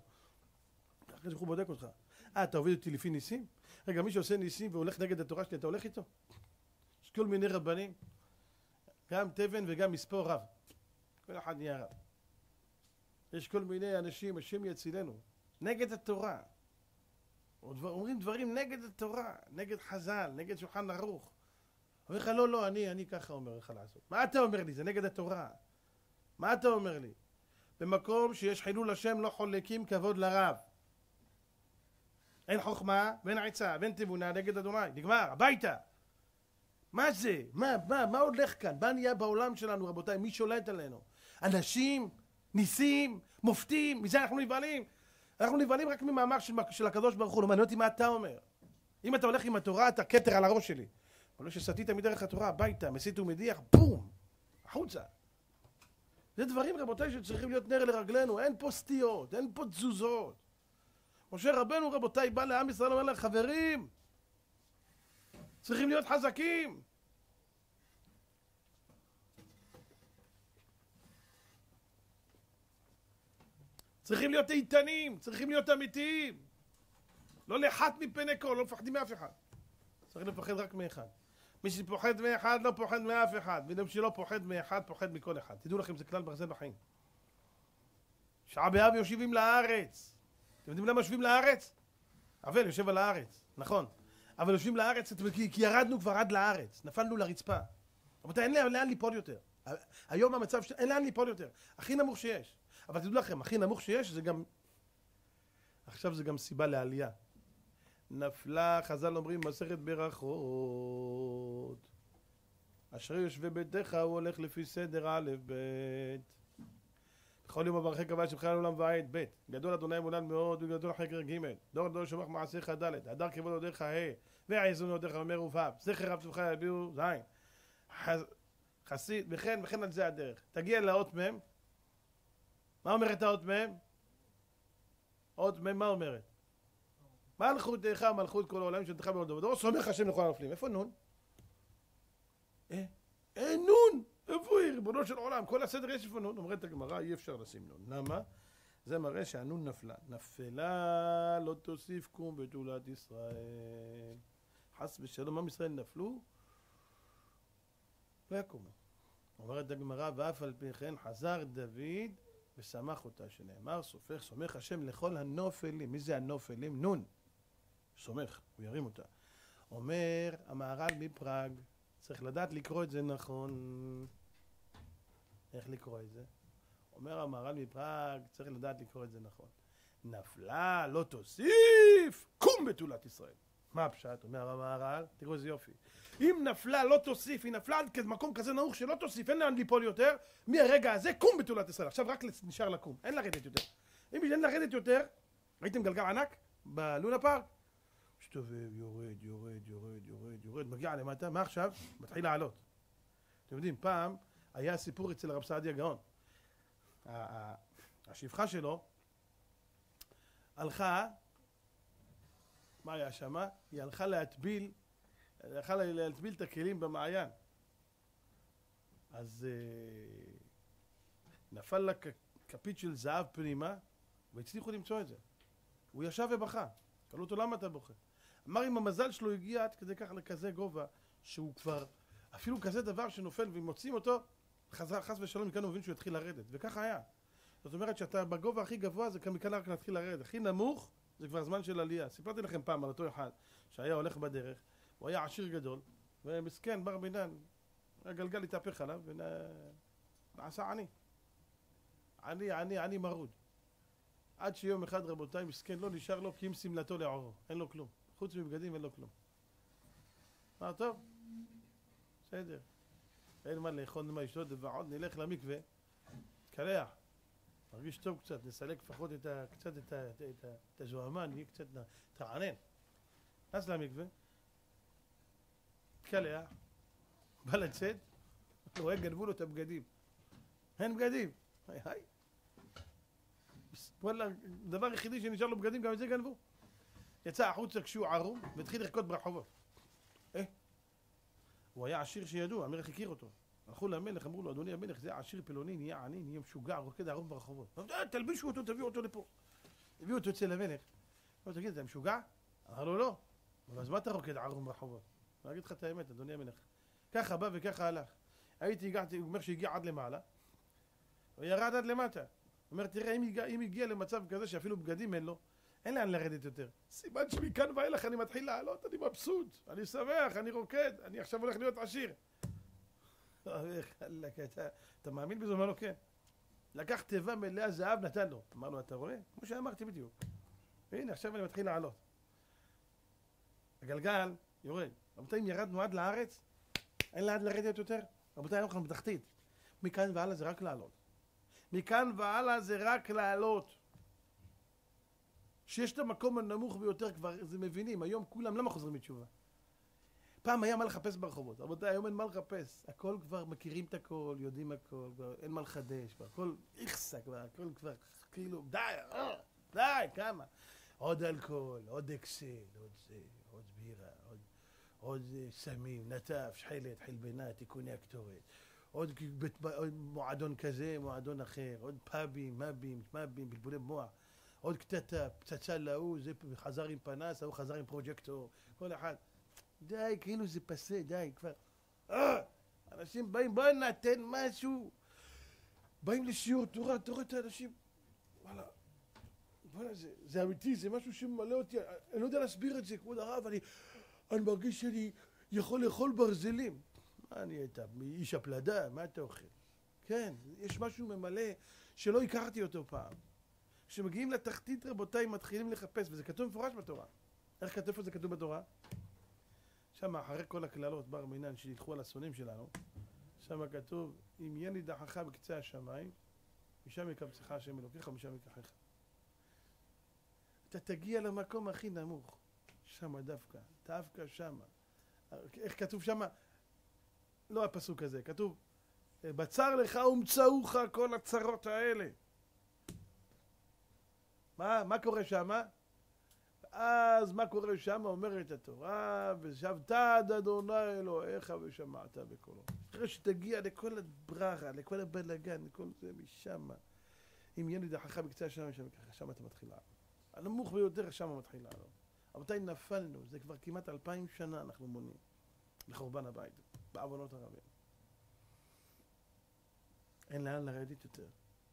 אחרי שהוא בודק אותך. אה, אתה עובד אותי לפי ניסים? רגע, מי שעושה ניסים והולך נגד התורה שלי, אתה הולך איתו? יש כל מיני רבנים, גם תבן וגם מספור רב. כל אחד נהיה רב. יש כל מיני אנשים, השם יצילנו, נגד התורה. אומרים דברים נגד התורה, נגד חז"ל, נגד שולחן ערוך. אומר לך, לא, לא, אני, אני ככה אומר לך לעשות. מה אתה אומר לי? זה נגד התורה. מה אתה אומר לי? במקום שיש חילול השם לא חולקים כבוד לרב. אין חוכמה ואין עצה ואין תבונה נגד אדוני. נגמר, הביתה. מה זה? מה, מה, מה הולך כאן? מה נהיה בעולם שלנו, רבותיי? מי שולט עלינו? אנשים, ניסים, מופתים, מזה אנחנו נבהלים. אנחנו נבהלים רק ממאמר של, של הקדוש ברוך הוא, לא מעניין אותי מה אתה אומר. אם אתה הולך עם התורה, אתה כתר על הראש שלי. אבל שסטית מדרך התורה הביתה, מסית ומדיח, בום, החוצה. זה דברים, רבותיי, שצריכים להיות נר לרגלינו. אין פה סטיות, אין פה תזוזות. משה רבנו, רבותיי, בא לעם ישראל, אומר להם, חברים, צריכים להיות חזקים. צריכים להיות איתנים, צריכים להיות אמיתיים. לא לאחת מפני כל, לא מפחדים מאף אחד. צריך לפחד רק מאחד. מי שפוחד מאחד לא פוחד מאף אחד, ומי שלא פוחד מאחד פוחד מכל אחד. תדעו לכם, זה כלל ברזל בחיים. שעה באב יושבים לארץ. אתם יודעים למה יושבים לארץ? אבל יושב על הארץ, נכון. אבל יושבים לארץ כי, ירדנו כבר עד לארץ, נפלנו לרצפה. רבותיי, אין לאן ליפול יותר. היום המצב, ש... אין לאן ליפול יותר. הכי נמוך שיש. אבל תדעו לכם, הכי נמוך שיש זה גם... עכשיו זה גם סיבה לעלייה. נפלה, חז"ל אומרים, מסכת ברכות. אשרי יושבי ביתך, הוא הולך לפי סדר א', ב'. בכל יום אברכי קבע שמך לעולם ועד, ב'. גדול אדוני מולד מאוד וגדול חקר ג'. דור דור שומח מעשיך ד'. הדר כבוד עודיך ה'. והעזון עודיך אומר ו'. זכר רב טובך יביאו ז'. חסיד, וכן, וכן על זה הדרך. תגיע לאות מ', מה אומרת האות מ'? אות מ', מה אומרת? מלכותך מלכות כל העולם שתך בעוד דור, סומך השם לכל הנופלים. איפה נון? אה, אין נון! איפה היא? ריבונו של עולם, כל הסדר יש איפה נון. אומרת הגמרא, אי אפשר לשים נון. למה? זה מראה שהנון נפלה. נפלה לא תוסיף קום בתולת ישראל. חס ושלום, עם ישראל נפלו, לא יקומו. אומרת הגמרא, ואף על פי כן חזר דוד ושמח אותה, שנאמר, סופך, סומך השם לכל הנופלים. מי זה הנופלים? נון. סומך, הוא ירים אותה. אומר המהר"ל מפראג, צריך לדעת לקרוא את זה נכון. איך לקרוא את זה? אומר המהר"ל מפראג, צריך לדעת לקרוא את זה נכון. נפלה, לא תוסיף, קום בתולת ישראל. מה הפשט? אומר המהר"ל, תראו איזה יופי. אם נפלה, לא תוסיף, היא נפלה עד מקום כזה נמוך שלא תוסיף, אין לאן ליפול יותר, מהרגע הזה, קום בתולת ישראל. עכשיו רק נשאר לקום, אין לרדת יותר. אם אין לרדת יותר, ראיתם גלגל ענק בלונה פארק? מסתובב, יורד, יורד, יורד, יורד, יורד, מגיע למטה, מה עכשיו? מתחיל לעלות. אתם יודעים, פעם היה סיפור אצל הרב סעדיה גאון. השפחה שלו הלכה, מה היה שמה? היא הלכה להטביל, הלכה להטביל את הכלים במעיין. אז אה, נפל לה כפית של זהב פנימה, והצליחו למצוא את זה. הוא ישב ובכה. שאלו אותו למה אתה בוכה? אמר אם המזל שלו הגיע עד כדי כך לכזה גובה, שהוא כבר, אפילו כזה דבר שנופל ומוצאים אותו, חזר חס ושלום מכאן הוא מבין שהוא יתחיל לרדת, וככה היה. זאת אומרת שאתה בגובה הכי גבוה זה מכאן רק להתחיל לרדת, הכי נמוך זה כבר זמן של עלייה. סיפרתי לכם פעם על אותו אחד שהיה הולך בדרך, הוא היה עשיר גדול, ומסכן, בר מינן, הגלגל התהפך עליו ונעשה עני. עני, עני, עני מרוד. עד שיום אחד, רבותיי, מסכן, לא נשאר לו כי אם שמלתו לעורו, אין לו כלום. חוץ מבגדים לו כלום. אמר, טוב, בסדר. אין מה לאכול, מה לשתות, ועוד נלך למקווה, נתקלח. מרגיש טוב קצת, נסלק לפחות את ה, קצת את, ה, את, ה, את הזוהמה, נהיה קצת תרענן. נכנס למקווה, התקלח, בא לצאת, רואה, גנבו לו את הבגדים. אין בגדים. היי היי. וואלה, הדבר היחידי שנשאר לו בגדים, גם את זה גנבו. יצא החוצה כשהוא ערום, והתחיל לרקוד ברחובות. אה? הוא היה עשיר שידוע, המלך הכיר אותו. הלכו למלך, אמרו לו, אדוני המלך, זה עשיר פלוני, נהיה עני, נהיה משוגע, רוקד ערום ברחובות. אה, תלבישו אותו, תביאו אותו לפה. הביאו אותו אצל המלך. אמרו, תגיד, אתה משוגע? אמר לו, לא. אז מה אתה רוקד ערום ברחובות? אני אגיד לך את האמת, אדוני המלך. ככה בא וככה הלך. הייתי, הגעתי, הוא אומר שהגיע עד למעלה, וירד עד למטה. הוא אומר, תראה, אם הגיע למצב כזה שאפילו בגדים אין לו, אין לאן לרדת יותר. סימן שמכאן ואילך אני מתחיל לעלות, אני מבסוט, אני שמח, אני רוקד, אני עכשיו הולך להיות עשיר. אתה, מאמין בזה? אומר לו, כן. לקח תיבה מלאה זהב, נתן לו. אמר לו, אתה רואה? כמו שאמרתי בדיוק. והנה, עכשיו אני מתחיל לעלות. הגלגל יורד. רבותיי, אם ירדנו עד לארץ, אין לאן לרדת יותר. רבותיי, אנחנו בתחתית. מכאן והלאה זה רק לעלות. מכאן והלאה זה רק לעלות. שיש את המקום הנמוך ביותר כבר, זה מבינים, היום כולם, למה חוזרים בתשובה? פעם היה מה לחפש ברחובות, רבותיי, היום אין מה לחפש. הכל כבר, מכירים את הכל, יודעים הכל, כבר אין מה לחדש, כבר הכל איכסה כבר, הכל כבר, כאילו, די, אה, די, כמה. עוד אלכוהול, עוד אקסל, עוד זה, עוד בירה, עוד, עוד אה, סמים, נטף, שחלת, חלבנה, תיקוני הקטורת. עוד, עוד מועדון כזה, מועדון אחר, עוד פאבים, מאבים, מאבים, בלבולי מוח. עוד קטטה, פצצה להוא, זה חזר עם פנס, ההוא חזר עם פרוג'קטור, כל אחד. די, כאילו זה פסה, די, כבר. אה! אנשים באים, בואי נתן משהו. באים לשיעור תורה, אתה רואה את האנשים, וואלה, וואלה, זה, זה אמיתי, זה משהו שממלא אותי, אני לא יודע להסביר את זה, כבוד הרב, אני, אני מרגיש שאני יכול לאכול ברזלים. מה אני הייתה, איש הפלדה, מה אתה אוכל? כן, יש משהו ממלא שלא הכרתי אותו פעם. כשמגיעים לתחתית רבותיי מתחילים לחפש, וזה כתוב מפורש בתורה. איך כתוב זה כתוב בתורה? שם אחרי כל הקללות בר מינן שילכו על השונאים שלנו, שם כתוב אם יהיה נידחך בקצה השמיים, משם יקבצך השם אלוקיך ומשם יקחך. אתה תגיע למקום הכי נמוך, שם דווקא, דווקא שם. איך כתוב שם? לא הפסוק הזה, כתוב בצר לך ומצאוך כל הצרות האלה. מה, מה קורה שם? אז מה קורה שם? אומרת התורה, ושבת עד אדוני אלוהיך ושמעת בקולו. אחרי שתגיע לכל הברכה, לכל הבלגן, לכל זה משם. אם יהיה נידחך בקצה השם, שם אתה מתחיל לעלות. הנמוך ביותר, שם מתחיל לעלות. רבותיי, נפלנו, זה כבר כמעט אלפיים שנה אנחנו מונים לחורבן הבית, בעוונות הרבים. אין לאן לרדת יותר.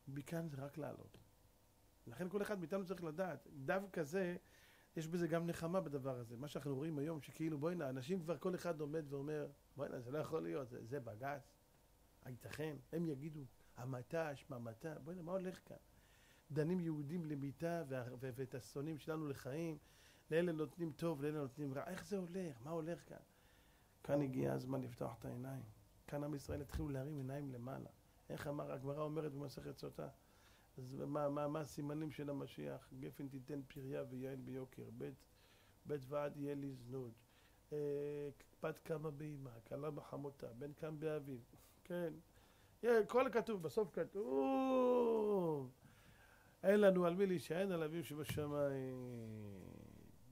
מכאן זה רק לעלות. לכן כל אחד מאיתנו צריך לדעת, דווקא זה, יש בזה גם נחמה בדבר הזה. מה שאנחנו רואים היום, שכאילו בוא'נה, אנשים כבר כל אחד עומד ואומר, בוא'נה, זה לא יכול להיות, זה, זה בג"ץ, הייתכן? הם יגידו, המט"ש, ממתה, בוא'נה, מה הולך כאן? דנים יהודים למיתה ואת השונאים שלנו לחיים, לאלה נותנים טוב, לאלה נותנים רע, איך זה הולך? מה הולך כאן? כאן הגיע הזמן לפתוח את העיניים. כאן עם ישראל התחילו להרים עיניים למעלה. איך אמר, הגמרא אומרת במסכת סוטה, אז מה, מה, מה הסימנים של המשיח? גפן תיתן פריה ויין ביוקר, בית, בית ועד יהיה לזנות, אה, בת קמה באימה, כלה בחמותה, בן קם באביו, כן, כל כתוב, בסוף כתוב, אין לנו על מי להישען על אביו שבשמיים.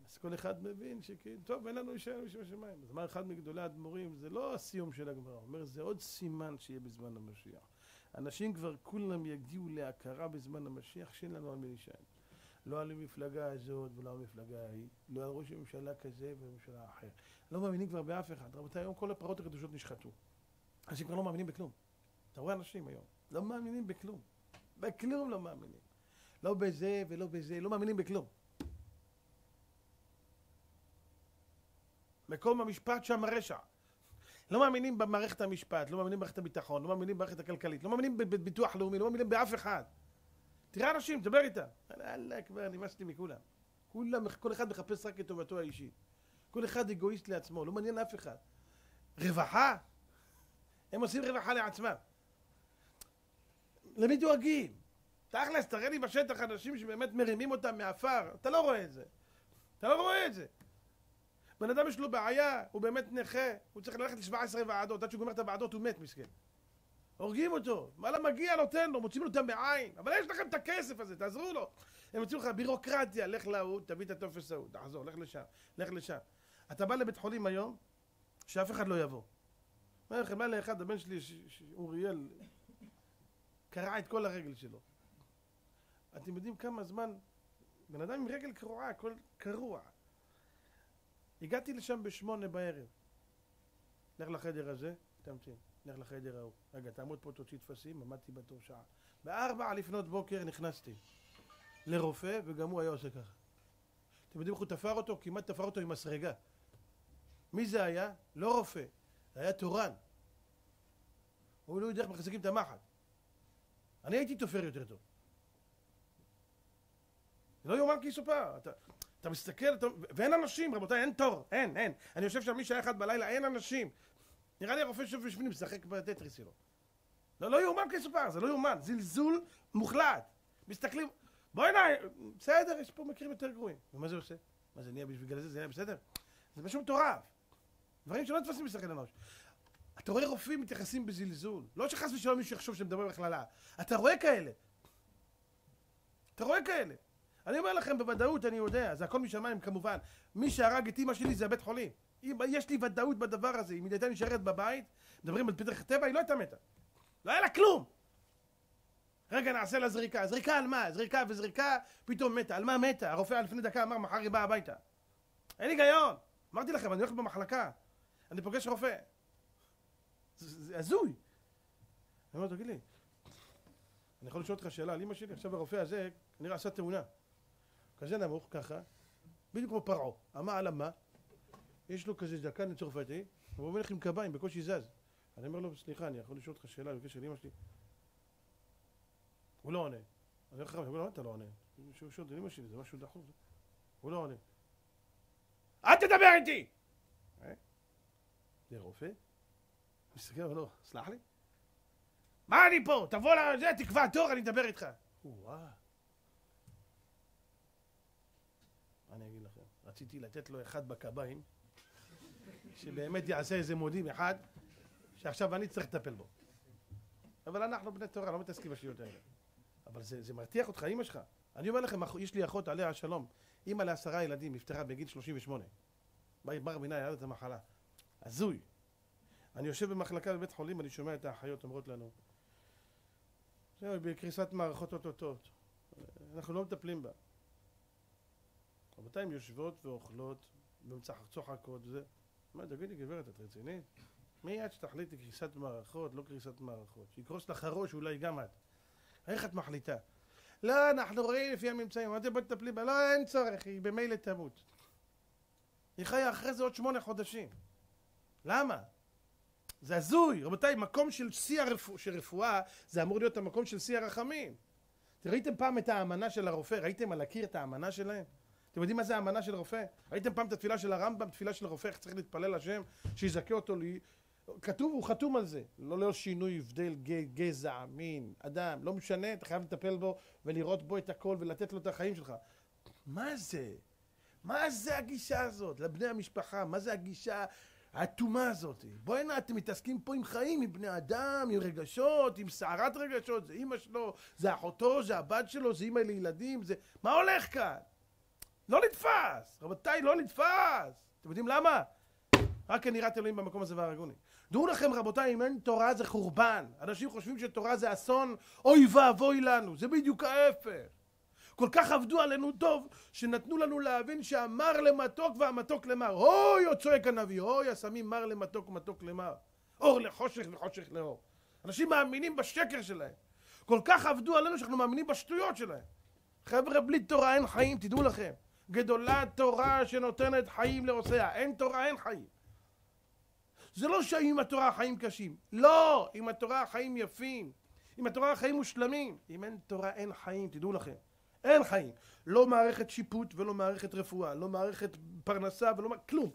אז כל אחד מבין שכאילו, טוב, אין לנו להישען על אביו שבשמיים. אז אמר אחד מגדולי האדמו"רים, זה לא הסיום של הגמרא, הוא אומר, זה עוד סימן שיהיה בזמן המשיח. אנשים כבר כולם יגיעו להכרה בזמן המשיח שאין לנו על מי להישען. לא על המפלגה הזאת ולא על המפלגה ההיא, לא על ראש הממשלה כזה וממשלה אחר. לא מאמינים כבר באף אחד. רבותיי, היום כל הפרעות הקדושות נשחטו. אנשים כבר לא מאמינים בכלום. אתה רואה אנשים היום, לא מאמינים בכלום. בכלום לא מאמינים. לא בזה ולא בזה, לא מאמינים בכלום. מקום המשפט שם הרשע. לא מאמינים במערכת המשפט, לא מאמינים במערכת הביטחון, לא מאמינים במערכת הכלכלית, לא מאמינים בביטוח לאומי, לא מאמינים באף אחד. תראה אנשים, דבר איתם. אללה, כבר נמאסתי מכולם. כולם, כל אחד מחפש רק את טובתו האישית. כל אחד אגואיסט לעצמו, לא מעניין אף אחד. רווחה? הם עושים רווחה לעצמם. למי דואגים? תכלס, תראה לי בשטח אנשים שבאמת מרימים אותם מעפר, אתה לא רואה את זה. אתה לא רואה את זה. בן אדם יש לו בעיה, הוא באמת נכה, הוא צריך ללכת ל-17 ועדות, עד שהוא גומר את הוועדות הוא מת מסכן. הורגים אותו, מה לה מגיע נותן לו, מוצאים לו את המעיים, אבל יש לכם את הכסף הזה, תעזרו לו. הם מוצאים לך בירוקרטיה, לך להוא, תביא את הטופס ההוא, תחזור, לך לשם, לך לשם. אתה בא לבית חולים היום, שאף אחד לא יבוא. אומר לכם, בא לאחד, הבן שלי, אוריאל, קרע את כל הרגל שלו. אתם יודעים כמה זמן, בן אדם עם רגל קרועה, הכל קרוע. הגעתי לשם בשמונה בערב. לך לחדר הזה, תמתין. לך לחדר ההוא. רגע, תעמוד פה, תוציא טפסים, עמדתי בתור שעה. בארבע לפנות בוקר נכנסתי לרופא, וגם הוא היה עושה ככה. אתם יודעים איך הוא תפר אותו? כמעט תפר אותו עם מסרגה. מי זה היה? לא רופא, זה היה תורן. הוא לא יודע איך מחזיקים את המחט. אני הייתי תופר יותר טוב. זה לא יאומן כי יסופר. אתה, אתה מסתכל, אתה, ואין אנשים, רבותיי, אין תור, אין, אין. אני יושב שם משעה אחת בלילה, אין אנשים. נראה לי הרופא יושב בשבילי, משחק בטטריס שלו. לא, לא יאומן כי יסופר, זה לא יאומן. זלזול מוחלט. מסתכלים, בואי הנה, בסדר, יש פה מקרים יותר גרועים. ומה זה עושה? מה זה נהיה בשביל זה, זה נהיה בסדר? זה משהו מטורף. דברים שלא נתפסים בשכל אנוש. אתה רואה רופאים מתייחסים בזלזול. לא שחס ושלום מישהו יחשוב שהם מדברים בכללה. אתה רואה כאלה. אתה רואה כאלה. אני אומר לכם בוודאות, אני יודע, זה הכל משמיים כמובן. מי שהרג את אימא שלי זה הבית חולים. יש לי ודאות בדבר הזה, אם היא הייתה נשארת בבית, מדברים על פתח הטבע, היא לא הייתה מתה. לא היה לה כלום. רגע, נעשה לה זריקה. זריקה על מה? זריקה וזריקה, פתאום מתה. על מה מתה? הרופא לפני דקה אמר, מחר היא באה הביתה. אין היגיון. אמרתי לכם, אני הולך במחלקה, אני פוגש רופא. זה הזוי. אני אומר, תגיד לי, אני יכול לשאול אותך שאלה על אמא שלי? עכשיו הרופא הזה, כנראה עשה תאונה. כזה נמוך, ככה, בדיוק כמו פרעה. אמר על המה, יש לו כזה זקן צרפתי, הוא אומר לך עם קביים, בקושי זז. אני אומר לו, סליחה, אני יכול לשאול אותך שאלה בקשר לאמא שלי? הוא לא עונה. אני אומר לך, למה אתה לא עונה? שהוא שואל על אמא שלי, זה משהו דחוף. הוא לא עונה. אל תדבר איתי! אה? זה רופא? מסתכל, אומר לו, סלח לי? מה אני פה? תבוא לזה, תקבע תור, אני אדבר איתך. וואו. אני אגיד לכם, רציתי לתת לו אחד בקביים, שבאמת יעשה איזה מודים אחד, שעכשיו אני צריך לטפל בו. אבל אנחנו בני תורה, לא מתעסקים בשטויות האלה. אבל זה, זה מרתיח אותך, אמא שלך. אני אומר לכם, יש לי אחות עליה השלום, אימא לעשרה ילדים, נפטרה בגיל 38. בר מינה ירד את המחלה. הזוי. אני יושב במחלקה בבית חולים, אני שומע את האחיות אומרות לנו, זהו, בקריסת מערכות אוטוטות. אנחנו לא מטפלים בה. רבותיי, הן יושבות ואוכלות, וצוחקות וזה. מה, תגידי, גברת, את רצינית? מי את שתחליטי קריסת מערכות, לא קריסת מערכות? שיקרוס לך הראש, אולי גם את. איך את מחליטה? לא, אנחנו רואים לפי הממצאים. אמרתי, בואי תטפלי בה. לא, אין צורך, היא במילא תמות. היא חיה אחרי זה עוד שמונה חודשים. למה? זה הזוי. רבותיי, מקום של שיא הרפוא, של רפואה, זה אמור להיות המקום של שיא הרחמים. ראיתם פעם את האמנה של הרופא? ראיתם על הקיר את האמנה שלהם? אתם יודעים מה זה האמנה של רופא? ראיתם פעם את התפילה של הרמב"ם, תפילה של רופא, איך צריך להתפלל השם, שיזכה אותו לי... כתוב, הוא חתום על זה. לא להיות שינוי, הבדל, גזע, מין, אדם, לא משנה, אתה חייב לטפל בו ולראות בו את הכל ולתת לו את החיים שלך. מה זה? מה זה הגישה הזאת לבני המשפחה? מה זה הגישה האטומה הזאת? בואי אתם מתעסקים פה עם חיים, עם בני אדם, עם רגשות, עם סערת רגשות, זה אימא שלו, זה אחותו, זה הבת שלו, זה אימא לילדים, זה... מה הולך כאן? לא נתפס! רבותיי, לא נתפס! אתם יודעים למה? רק אין יראת אלוהים במקום הזה והרגוני. דעו לכם רבותיי, אם אין תורה זה חורבן. אנשים חושבים שתורה זה אסון, אוי ואבוי לנו. זה בדיוק ההפך. כל כך עבדו עלינו טוב, שנתנו לנו להבין שהמר למתוק והמתוק למר. אוי, עוד צועק הנביא, אוי, השמים מר למתוק ומתוק למר. אור לחושך וחושך לאור. אנשים מאמינים בשקר שלהם. כל כך עבדו עלינו שאנחנו מאמינים בשטויות שלהם. חבר'ה, בלי תורה אין חיים, תדעו לכם. גדולה תורה שנותנת חיים לעושיה. אין תורה, אין חיים. זה לא שעם התורה החיים קשים. לא! עם התורה החיים יפים. עם התורה החיים מושלמים. אם אין תורה אין חיים, תדעו לכם. אין חיים. לא מערכת שיפוט ולא מערכת רפואה, לא מערכת פרנסה ולא... כלום.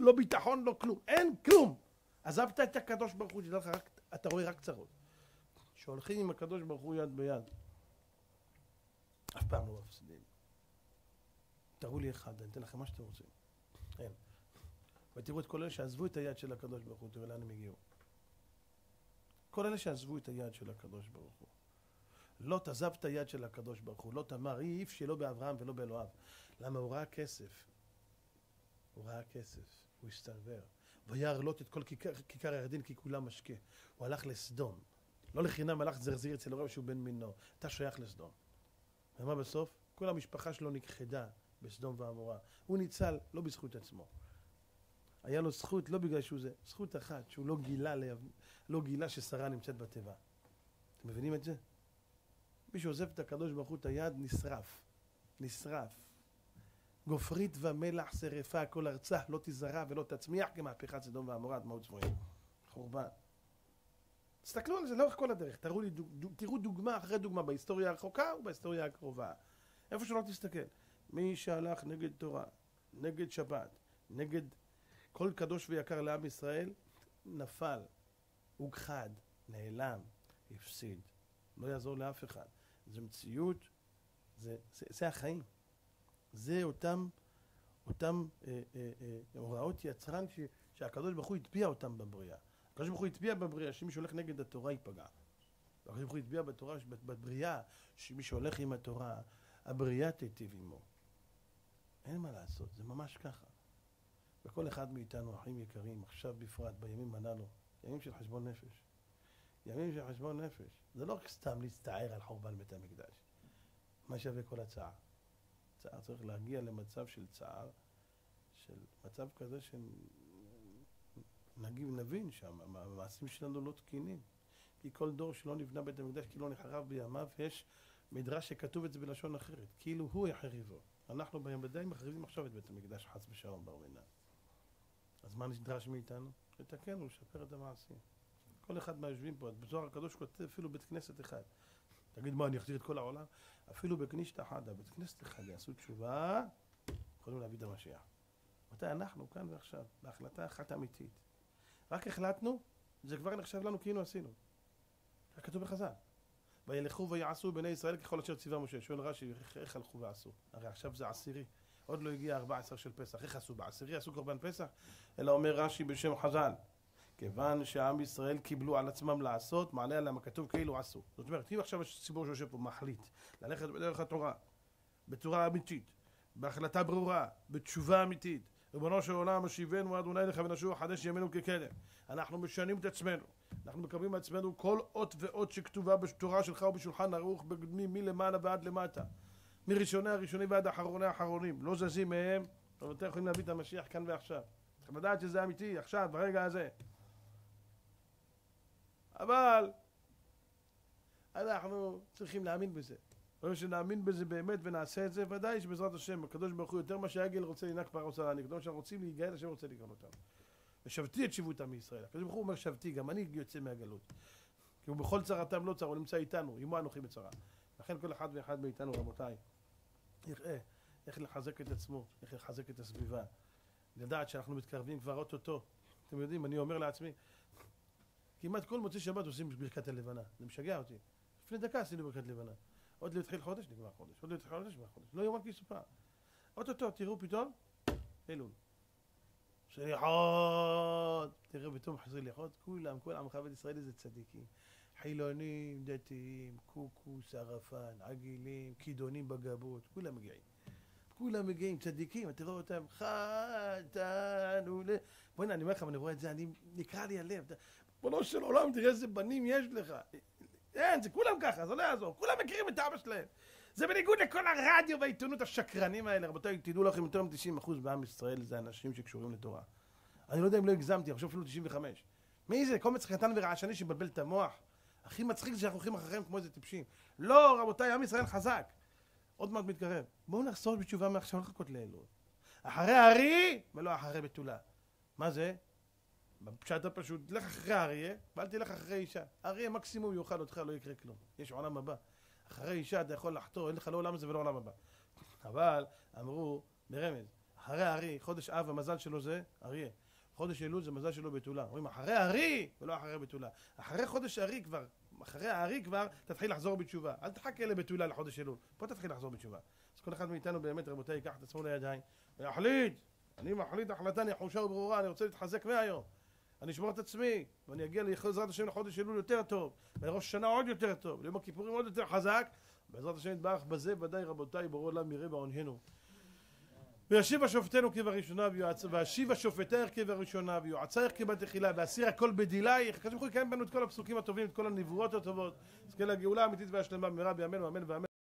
לא ביטחון, לא כלום. אין כלום. עזבת את הקדוש ברוך הוא, תדע לך, רק, אתה רואה רק צרות. שהולכים עם הקדוש ברוך הוא יד ביד. אף פעם לא מפסידים. תראו לי אחד, אני אתן לכם מה שאתם רוצים. אין. ותראו את כל אלה שעזבו את היד של הקדוש ברוך הוא, תראו לאן הם הגיעו. כל אלה שעזבו את היד של הקדוש ברוך הוא. לא תעזב את היד של הקדוש ברוך הוא, לא תמר, אי איף שלא באברהם ולא באלוהיו. למה הוא ראה כסף? הוא ראה כסף, הוא הסתנוור. וירא לוט את כל כיכר, כיכר הירדין כי כולם משקה. הוא הלך לסדום. לא לחינם הלך זרזיר אצל הוריו שהוא בן מינו. אתה שייך לסדום. ומה בסוף? כל המשפחה שלו נכחדה בסדום ועמורה. הוא ניצל לא בזכות עצמו. היה לו זכות, לא בגלל שהוא זה, זכות אחת, שהוא לא גילה, לא גילה ששרה נמצאת בתיבה. אתם מבינים את זה? מי שעוזב את הקדוש ברוך הוא את היד, נשרף. נשרף. גופרית ומלח שרפה כל ארצה, לא תזרע ולא תצמיח כמהפכת סדום ועמורה עד מאות צבועים. חורבן. תסתכלו על זה לאורך כל הדרך, תראו, לי, דוג, תראו דוגמה אחרי דוגמה בהיסטוריה הרחוקה ובהיסטוריה הקרובה. איפה שלא תסתכל. מי שהלך נגד תורה, נגד שבת, נגד כל קדוש ויקר לעם ישראל, נפל, הוכחד, נעלם, הפסיד. לא יעזור לאף אחד. זו מציאות, זה, זה, זה החיים. זה אותם, אותם אה, אה, אה, הוראות יצרן ש, שהקדוש ברוך הוא הטביע אותם בבריאה. הקדוש ברוך הוא הטביע בבריאה שמי שהולך נגד התורה ייפגע. הקדוש ברוך הוא הטביע בתורה, בבריאה, שמי שהולך עם התורה, הבריאה תיטיב עמו. אין מה לעשות, זה ממש ככה. וכל אחד מאיתנו, אחים יקרים, עכשיו בפרט, בימים הללו, ימים של חשבון נפש. ימים של חשבון נפש. זה לא רק סתם להצטער על חורבן בית המקדש. מה שווה כל הצעה? צער צריך להגיע למצב של צער, של מצב כזה שנגיד, נבין שהמעשים שלנו לא תקינים. כי כל דור שלא נבנה בית המקדש כאילו נחרב בימיו, יש מדרש שכתוב את זה בלשון אחרת, כאילו הוא יחריבו. אנחנו בימדי מחריבים עכשיו את בית המקדש, חס ושלום ברמנה. אז מה נדרש מאיתנו? לתקן ולשפר את המעשים. כל אחד מהיושבים פה, בזוהר הקדוש כותב אפילו בית כנסת אחד. תגיד מה, אני אחזיר את כל העולם? אפילו בכנישת אחדה, בית כנסת אחד יעשו תשובה, יכולים להביא את המשיח. מתי אנחנו כאן ועכשיו, בהחלטה אחת אמיתית. רק החלטנו, זה כבר נחשב לנו כאילו עשינו. זה כתוב בחז"ל. וילכו ויעשו בני ישראל ככל אשר ציווה משה. שואל רש"י, איך הלכו ועשו? הרי עכשיו זה עשירי. עוד לא הגיע 14 של פסח. איך עשו? בעשירי עשו קורבן פסח? אלא אומר רש"י בשם חז"ל. כיוון שעם ישראל קיבלו על עצמם לעשות, מעלה עליהם הכתוב כאילו עשו. זאת אומרת, אם עכשיו יש ציבור שיושב פה מחליט ללכת בדרך התורה, בצורה אמיתית, בהחלטה ברורה, בתשובה אמיתית, ריבונו של עולם, משיבנו אדוני לך ונשוב חדש ימינו כקדם. אנחנו משנים את עצמנו. אנחנו מקבלים מעצמנו כל אות ואות שכתובה בתורה שלך ובשולחן ערוך מלמעלה ועד למטה. מראשוני הראשונים ועד אחרוני האחרונים. לא זזים מהם, אבל אתם יכולים להביא את המשיח כאן ועכשיו. צריך לדעת שזה אמיתי, עכשיו, ברגע הזה. אבל אנחנו צריכים להאמין בזה. ברגע שנאמין בזה באמת ונעשה את זה, ודאי שבעזרת השם, הקדוש ברוך הוא יותר מה שהעגל רוצה לנהג כבר רוצה להעניק. יותר שאנחנו רוצים להיגאל, השם רוצה לגאול אותנו. ושבתי את שיבותם מישראל. הקדוש ברוך הוא אומר שבתי, גם אני יוצא מהגלות. כי הוא בכל צרתם לא צר, הוא נמצא איתנו, עמו אנוכי בצרה. לכן כל אחד ואחד מאיתנו, רבותיי, יראה איך לחזק את עצמו, איך לחזק את הסביבה. לדעת שאנחנו מתקרבים כבר אוטוטו. אתם יודעים, אני אומר לעצמי, כמעט כל מוצאי שבת עושים ברכת הלבנה. זה משגע אותי. לפני דקה עשינו ברכת לבנה. עוד לא התחיל חודש, נגמר חודש. עוד לא התחיל חודש, נגמר חודש. לא יאומן כי יסופר. אוטוטו, תראו פתאום, אלול. שליחות! תראו פתאום שליחות, כולם, כל עמך בית ישראל איזה צדיקים. חילונים, דתיים, קוקוס, ערפן, עגילים, כידונים בגבות, כולם מגיעים. כולם מגיעים, צדיקים, אתה רואה אותם, חתנו ל... בוא'נה, אני אומר לך, אני רואה את זה, אני, נקרע לי הלב. ריבונו של עולם, תראה איזה בנים יש לך. אין, זה כולם ככה, זה לא יעזור. כולם מכירים את אבא שלהם. זה בניגוד לכל הרדיו והעיתונות השקרנים האלה. רבותיי, תדעו לכם, יותר מ-90% בעם ישראל זה אנשים שקשורים לתורה. אני לא יודע אם לא הגזמתי, אני חושב אפילו 95. מי זה? קומץ קטן ורעשני שמבלבל את המוח? הכי מצחיק זה שאנחנו הולכים אחריהם כמו איזה טיפשים. לא, רבותיי, עם ישראל חזק. עוד מעט מתקרב. בואו נחזור בתשובה מעכשיו, לא לחכות לאלול. אחרי הארי, ולא אחרי בתולה. מה זה? בפשט הפשוט, לך אחרי האריה, ואל תלך אחרי אישה. האריה מקסימום יאכל אותך, לא יקרה כלום. יש עולם הבא. אחרי אישה אתה יכול לחתור, אין לך לא עולם הזה ולא עולם הבא. אבל אמרו, ברמז, אחרי הארי, חודש אב המזל שלו זה אריה. חודש אלול זה מזל שלו בתולה. אומרים אחרי הארי ולא אחרי בתולה. אחרי חודש הארי כבר, אחרי הארי כבר, תתחיל לחזור בתשובה. אל תחכה לבתולה לחודש אלול. פה תתחיל לחזור בתשובה. אז כל אחד מאיתנו באמת, רבותיי, ייקח את עצמו לידיים ויחליט. אני מחליט החלטה נחושה וברורה, אני רוצה להתחזק מהיום. אני אשמור את עצמי, ואני אגיע לעזרת השם לחודש אלול יותר טוב, ולראש השנה עוד יותר טוב, ליום הכיפורים עוד יותר חזק. בעזרת השם יתברך בזה ודאי רבותיי בורא עולם יראה בעוננו. וישיב השופטנו כבראשונה וישיב השופטך כבראשונה ויועצייך כבתחילה ואסיר הכל בדילייך הקדוש ברוך הוא יקיים בנו את כל הפסוקים הטובים את כל הנבואות הטובות נזכה לגאולה האמיתית והשלמה במהרה בימינו אמן ואמן